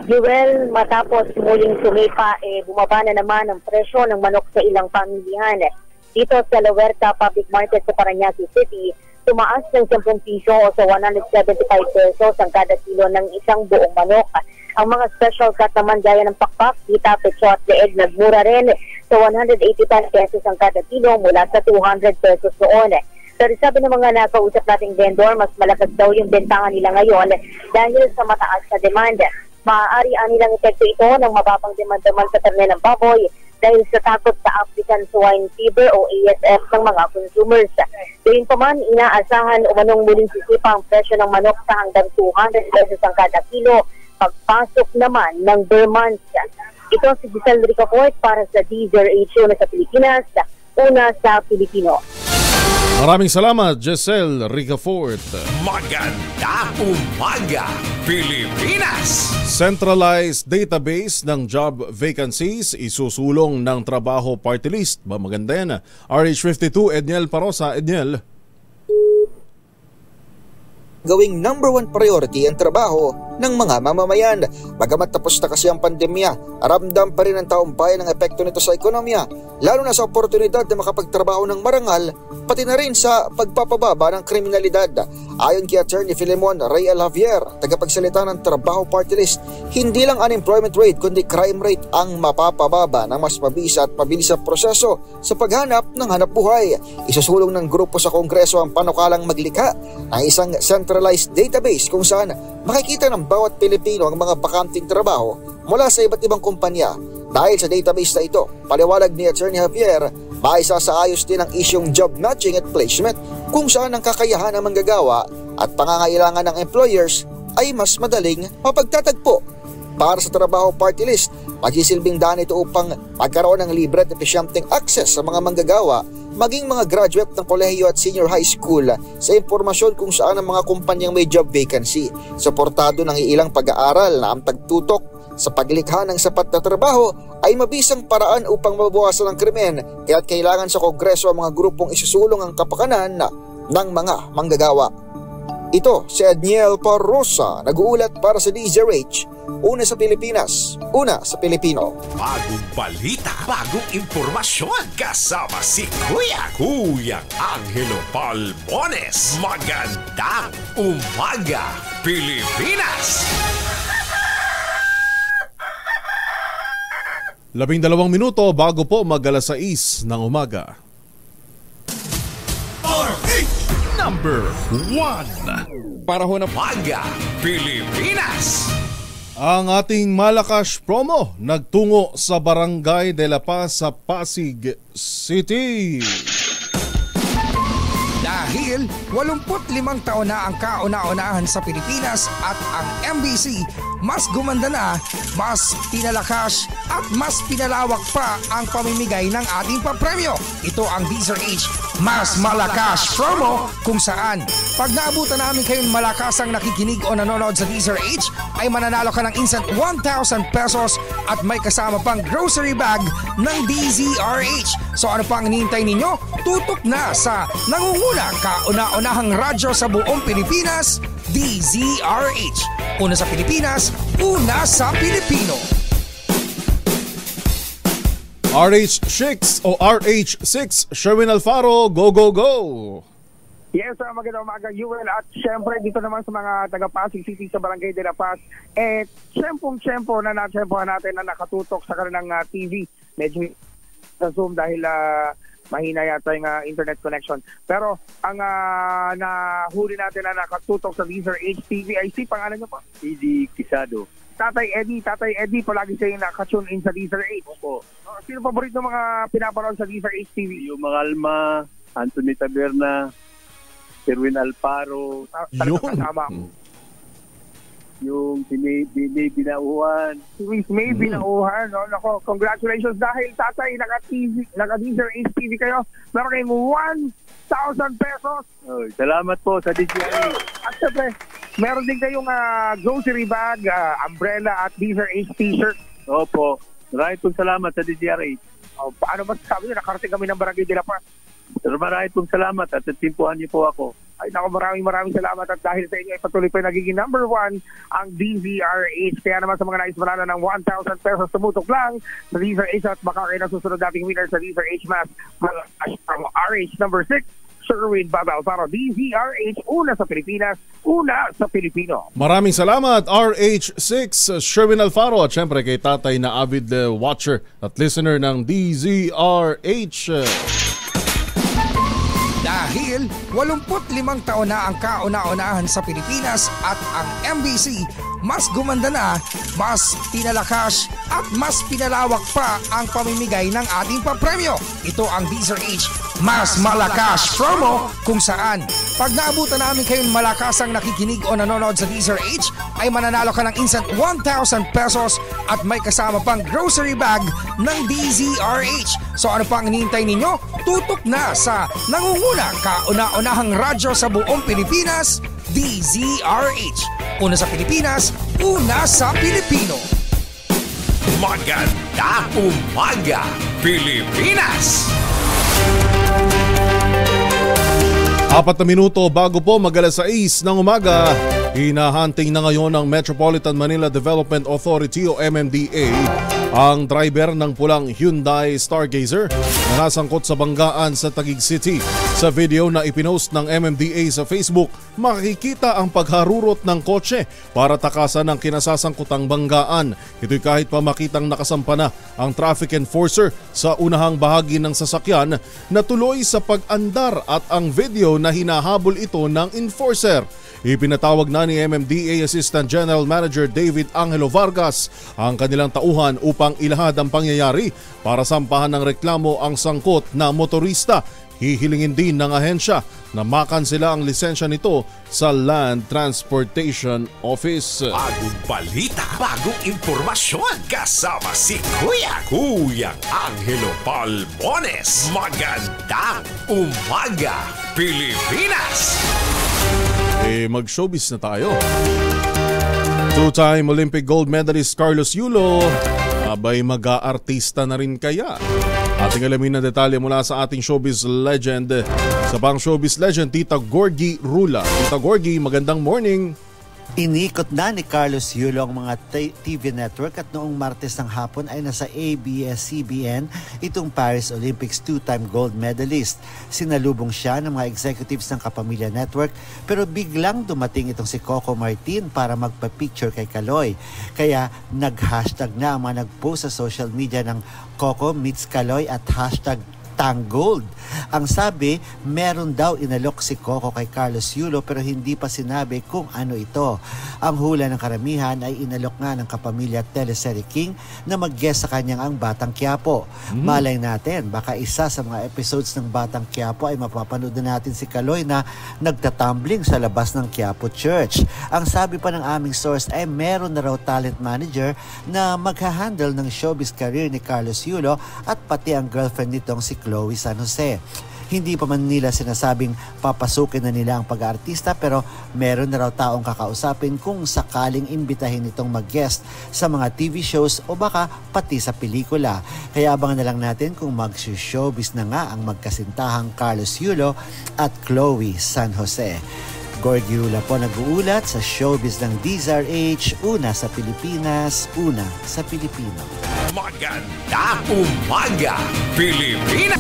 Joel, matapos muling sumipa, eh, bumaba na naman ang presyo ng manok sa ilang pamilyahan. Dito sa Lawerta Public Market sa Paranaque City, tumaas ng 10 piso o sa 175 pesos ang kada kilo ng isang buong manok. Ang mga special cut naman gaya ng pakpak, kita, petso at leeg nagmura rin sa 185 pesos ang kada kilo mula sa 200 pesos noon. Pero sabi ng mga nakausap nating vendor, mas malakas daw yung bentahan nila ngayon dahil sa mataas na demand. Maaari nilang epekto ito ng mababang demand naman sa karne ng baboy dahil sa takot sa African Swine Fever o ASF ng mga consumers. Gayun pa man, inaasahan umanong muling sisipa ang presyo ng manok sa hanggang 200 pesos ang kada kilo pagpasok naman ng Vermont. Ito si Giselle Ricafort para sa DZRH na sa Pilipinas, una sa Pilipino. Maraming salamat, Giselle Ricafort. Magandang umaga, Pilipinas! Centralized database ng job vacancies isusulong ng trabaho party list. Ba maganda yan? RH52, Edniel Parosa. Edniel. gawing number one priority ang trabaho ng mga mamamayan. Bagamat tapos na kasi ang pandemya, ramdam pa rin ang taong bayan ang epekto nito sa ekonomiya, lalo na sa oportunidad na makapagtrabaho ng marangal, pati na rin sa pagpapababa ng kriminalidad. Ayon kay Attorney Filemon Rayel Javier, tagapagsalita ng Trabaho Party List, hindi lang unemployment rate kundi crime rate ang mapapababa ng mas mabisa at mabilis ang proseso sa paghanap ng hanap buhay. Isusulong ng grupo sa Kongreso ang panukalang maglikha ng isang centralized database kung saan makikita ng bawat Pilipino ang mga bakanting trabaho mula sa iba't ibang kumpanya. Dahil sa database na ito, paliwalag ni Attorney Javier, maisasaayos din ang isyong job matching at placement kung saan ang kakayahan ng manggagawa at pangangailangan ng employers ay mas madaling mapagtatagpo. Para sa trabaho party list, magsisilbing daan ito upang magkaroon ng libre at epesyenteng access sa mga manggagawa maging mga graduate ng kolehiyo at senior high school sa impormasyon kung saan ang mga kumpanyang may job vacancy. Suportado ng ilang pag-aaral na ang tagtutok sa paglikha ng sapat na trabaho ay mabisang paraan upang mabawasan ang krimen kaya't kailangan sa Kongreso ang mga grupong isusulong ang kapakanan ng mga manggagawa. Ito si Edniel Parrosa, nag-uulat para sa DZRH, una sa Pilipinas, una sa Pilipino. Bagong balita, bagong impormasyon, kasama si Kuya, Kuya Angelo Palmones. Magandang umaga, Pilipinas! Labing dalawang minuto bago po mag alas 6 ng umaga. Number 1 Para ho na Maga, Pilipinas! Ang ating Malakas promo nagtungo sa Barangay de la Paz sa Pasig City. Dahil 85 taon na ang kauna-unahan sa Pilipinas at ang MBC mas gumanda na, mas pinalakas at mas pinalawak pa ang pamimigay ng ating papremyo. Ito ang Deezer H Mas Malakas promo kung saan pag naabutan namin kayong malakas ang nakikinig o nanonood sa Deezer H ay mananalo ka ng instant 1,000 pesos at may kasama pang grocery bag ng DZRH. So ano pang hinihintay ninyo? Tutok na sa nangunguna kauna-unahang radyo sa buong Pilipinas, DZRH. Una sa Pilipinas, una sa Pilipino. RH6 o RH6, Sherwin Alfaro, go go go! Yes, sir. Magandang umaga, UL. At syempre, dito naman sa mga taga-Pasig City sa Barangay de la Paz, eh, syempong-syempo na nasyempohan natin na nakatutok sa kanilang uh, TV. Medyo sa Zoom dahil uh, mahina yata yung uh, internet connection. Pero ang uh, nahuli natin na nakatutok sa Deezer HTV ay si pangalan niyo po? Eddie Quisado. Tatay Eddie, Tatay Eddie, palagi kayo nakatune in sa Deezer H. Opo. Uh, sino paborito mga pinapanood sa Deezer HTV? Yung mga Alma, Anthony Taberna, Sherwin Alparo. Talaga kasama ako. Yung si May, May Binauhan. Si Miss May Mm. Binauhan. No? Nako, congratulations dahil tatay, naka-TV, naka-Deezer HTV kayo. Meron kayong 1,000 pesos. Oh, salamat po sa DJI. At syempre, meron din kayong ah, grocery bag, ah, umbrella at Deezer H t-shirt. Opo. Maraming salamat sa DJI. Oh, paano ba sabi nyo, nakarating kami ng Barangay de la Paz. Pero maraming pong salamat at timpuhan niyo po ako. Ay nako, maraming maraming salamat at dahil sa inyo ay patuloy pa nagiging number one ang DZRH. Kaya naman sa mga nais manalo ng 1,000 pesos tumutok lang sa DZRH at baka kayo nasusunod dating winner sa DZRH Mass from RH number 6. Sherwin Baba Alfaro, DZRH, una sa Pilipinas, una sa Pilipino. Maraming salamat RH6 Sherwin Alfaro at syempre kay tatay na avid uh, watcher at listener ng DZRH. Dahil 85 taon na ang kauna-unahan sa Pilipinas at ang MBC mas gumanda na, mas pinalakas at mas pinalawak pa ang pamimigay ng ating papremyo. Ito ang Deezer H Mas Malakas promo kung saan pag naabutan namin kayong malakas ang nakikinig o nanonood sa Deezer H ay mananalo ka ng instant 1,000 pesos at may kasama pang grocery bag ng DZRH. So ano pang hinihintay ninyo? Tutok na sa nangunguna kauna-unahang radyo sa buong Pilipinas, DZRH. Una sa Pilipinas, una sa Pilipino. Maganda umaga, Pilipinas! Apat na minuto bago po mag-alas 6 ng umaga, hinahunting na ngayon ng Metropolitan Manila Development Authority o MMDA ang driver ng pulang Hyundai Stargazer na nasangkot sa banggaan sa Taguig City. Sa video na ipinost ng MMDA sa Facebook, makikita ang pagharurot ng kotse para takasan ang kinasasangkutang banggaan. Ito'y kahit pa makitang nakasampa na ang traffic enforcer sa unahang bahagi ng sasakyan na tuloy sa pag-andar at ang video na hinahabol ito ng enforcer. Ipinatawag na ni MMDA Assistant General Manager David Angelo Vargas ang kanilang tauhan upang ilahad ang pangyayari para sampahan ng reklamo ang sangkot na motorista. Hihilingin din ng ahensya na makansela ang lisensya nito sa Land Transportation Office. Bagong balita, bagong impormasyon. Kasama si Kuya, Kuya Angelo Palmones. Magandang umaga, Pilipinas! Eh, mag-showbiz na tayo. Two-time Olympic gold medalist Carlos Yulo, abay mag-aartista na rin kaya? Ating alamin na detalye mula sa ating showbiz legend. Sa pang showbiz legend, Tita Gorgie Rula. Tita Gorgie, magandang morning. Inikot na ni Carlos Yulo ang mga TV network at noong Martes ng hapon ay nasa ABS-CBN itong Paris Olympics two-time gold medalist. Sinalubong siya ng mga executives ng Kapamilya Network pero biglang dumating itong si Coco Martin para magpa-picture kay Kaloy. Kaya nag-hashtag na ang mga nag-post sa social media ng Coco meets Kaloy at hashtag Tangold. Ang sabi, meron daw inalok si Coco kay Carlos Yulo pero hindi pa sinabi kung ano ito. Ang hula ng karamihan ay inalok nga ng kapamilya Teleserye King na mag-guest sa kanyang ang Batang Quiapo. Mm. Malay natin, baka isa sa mga episodes ng Batang Quiapo ay mapapanood na natin si Kaloy na nagtatumbling sa labas ng Quiapo Church. Ang sabi pa ng aming source ay meron na raw talent manager na magha-handle ng showbiz career ni Carlos Yulo at pati ang girlfriend nitong si Chloe San Jose. Hindi pa man nila sinasabing papasukin na nila ang pag-aartista pero meron na raw taong kakausapin kung sakaling imbitahin itong mag-guest sa mga TV shows o baka pati sa pelikula. Kaya abangan na lang natin kung mag-showbiz na nga ang magkasintahang Carlos Yulo at Chloe San Jose. Rula po nag-uulat sa showbiz ng DZRH, una sa Pilipinas, una sa Pilipino. Maganda umaga, Pilipinas!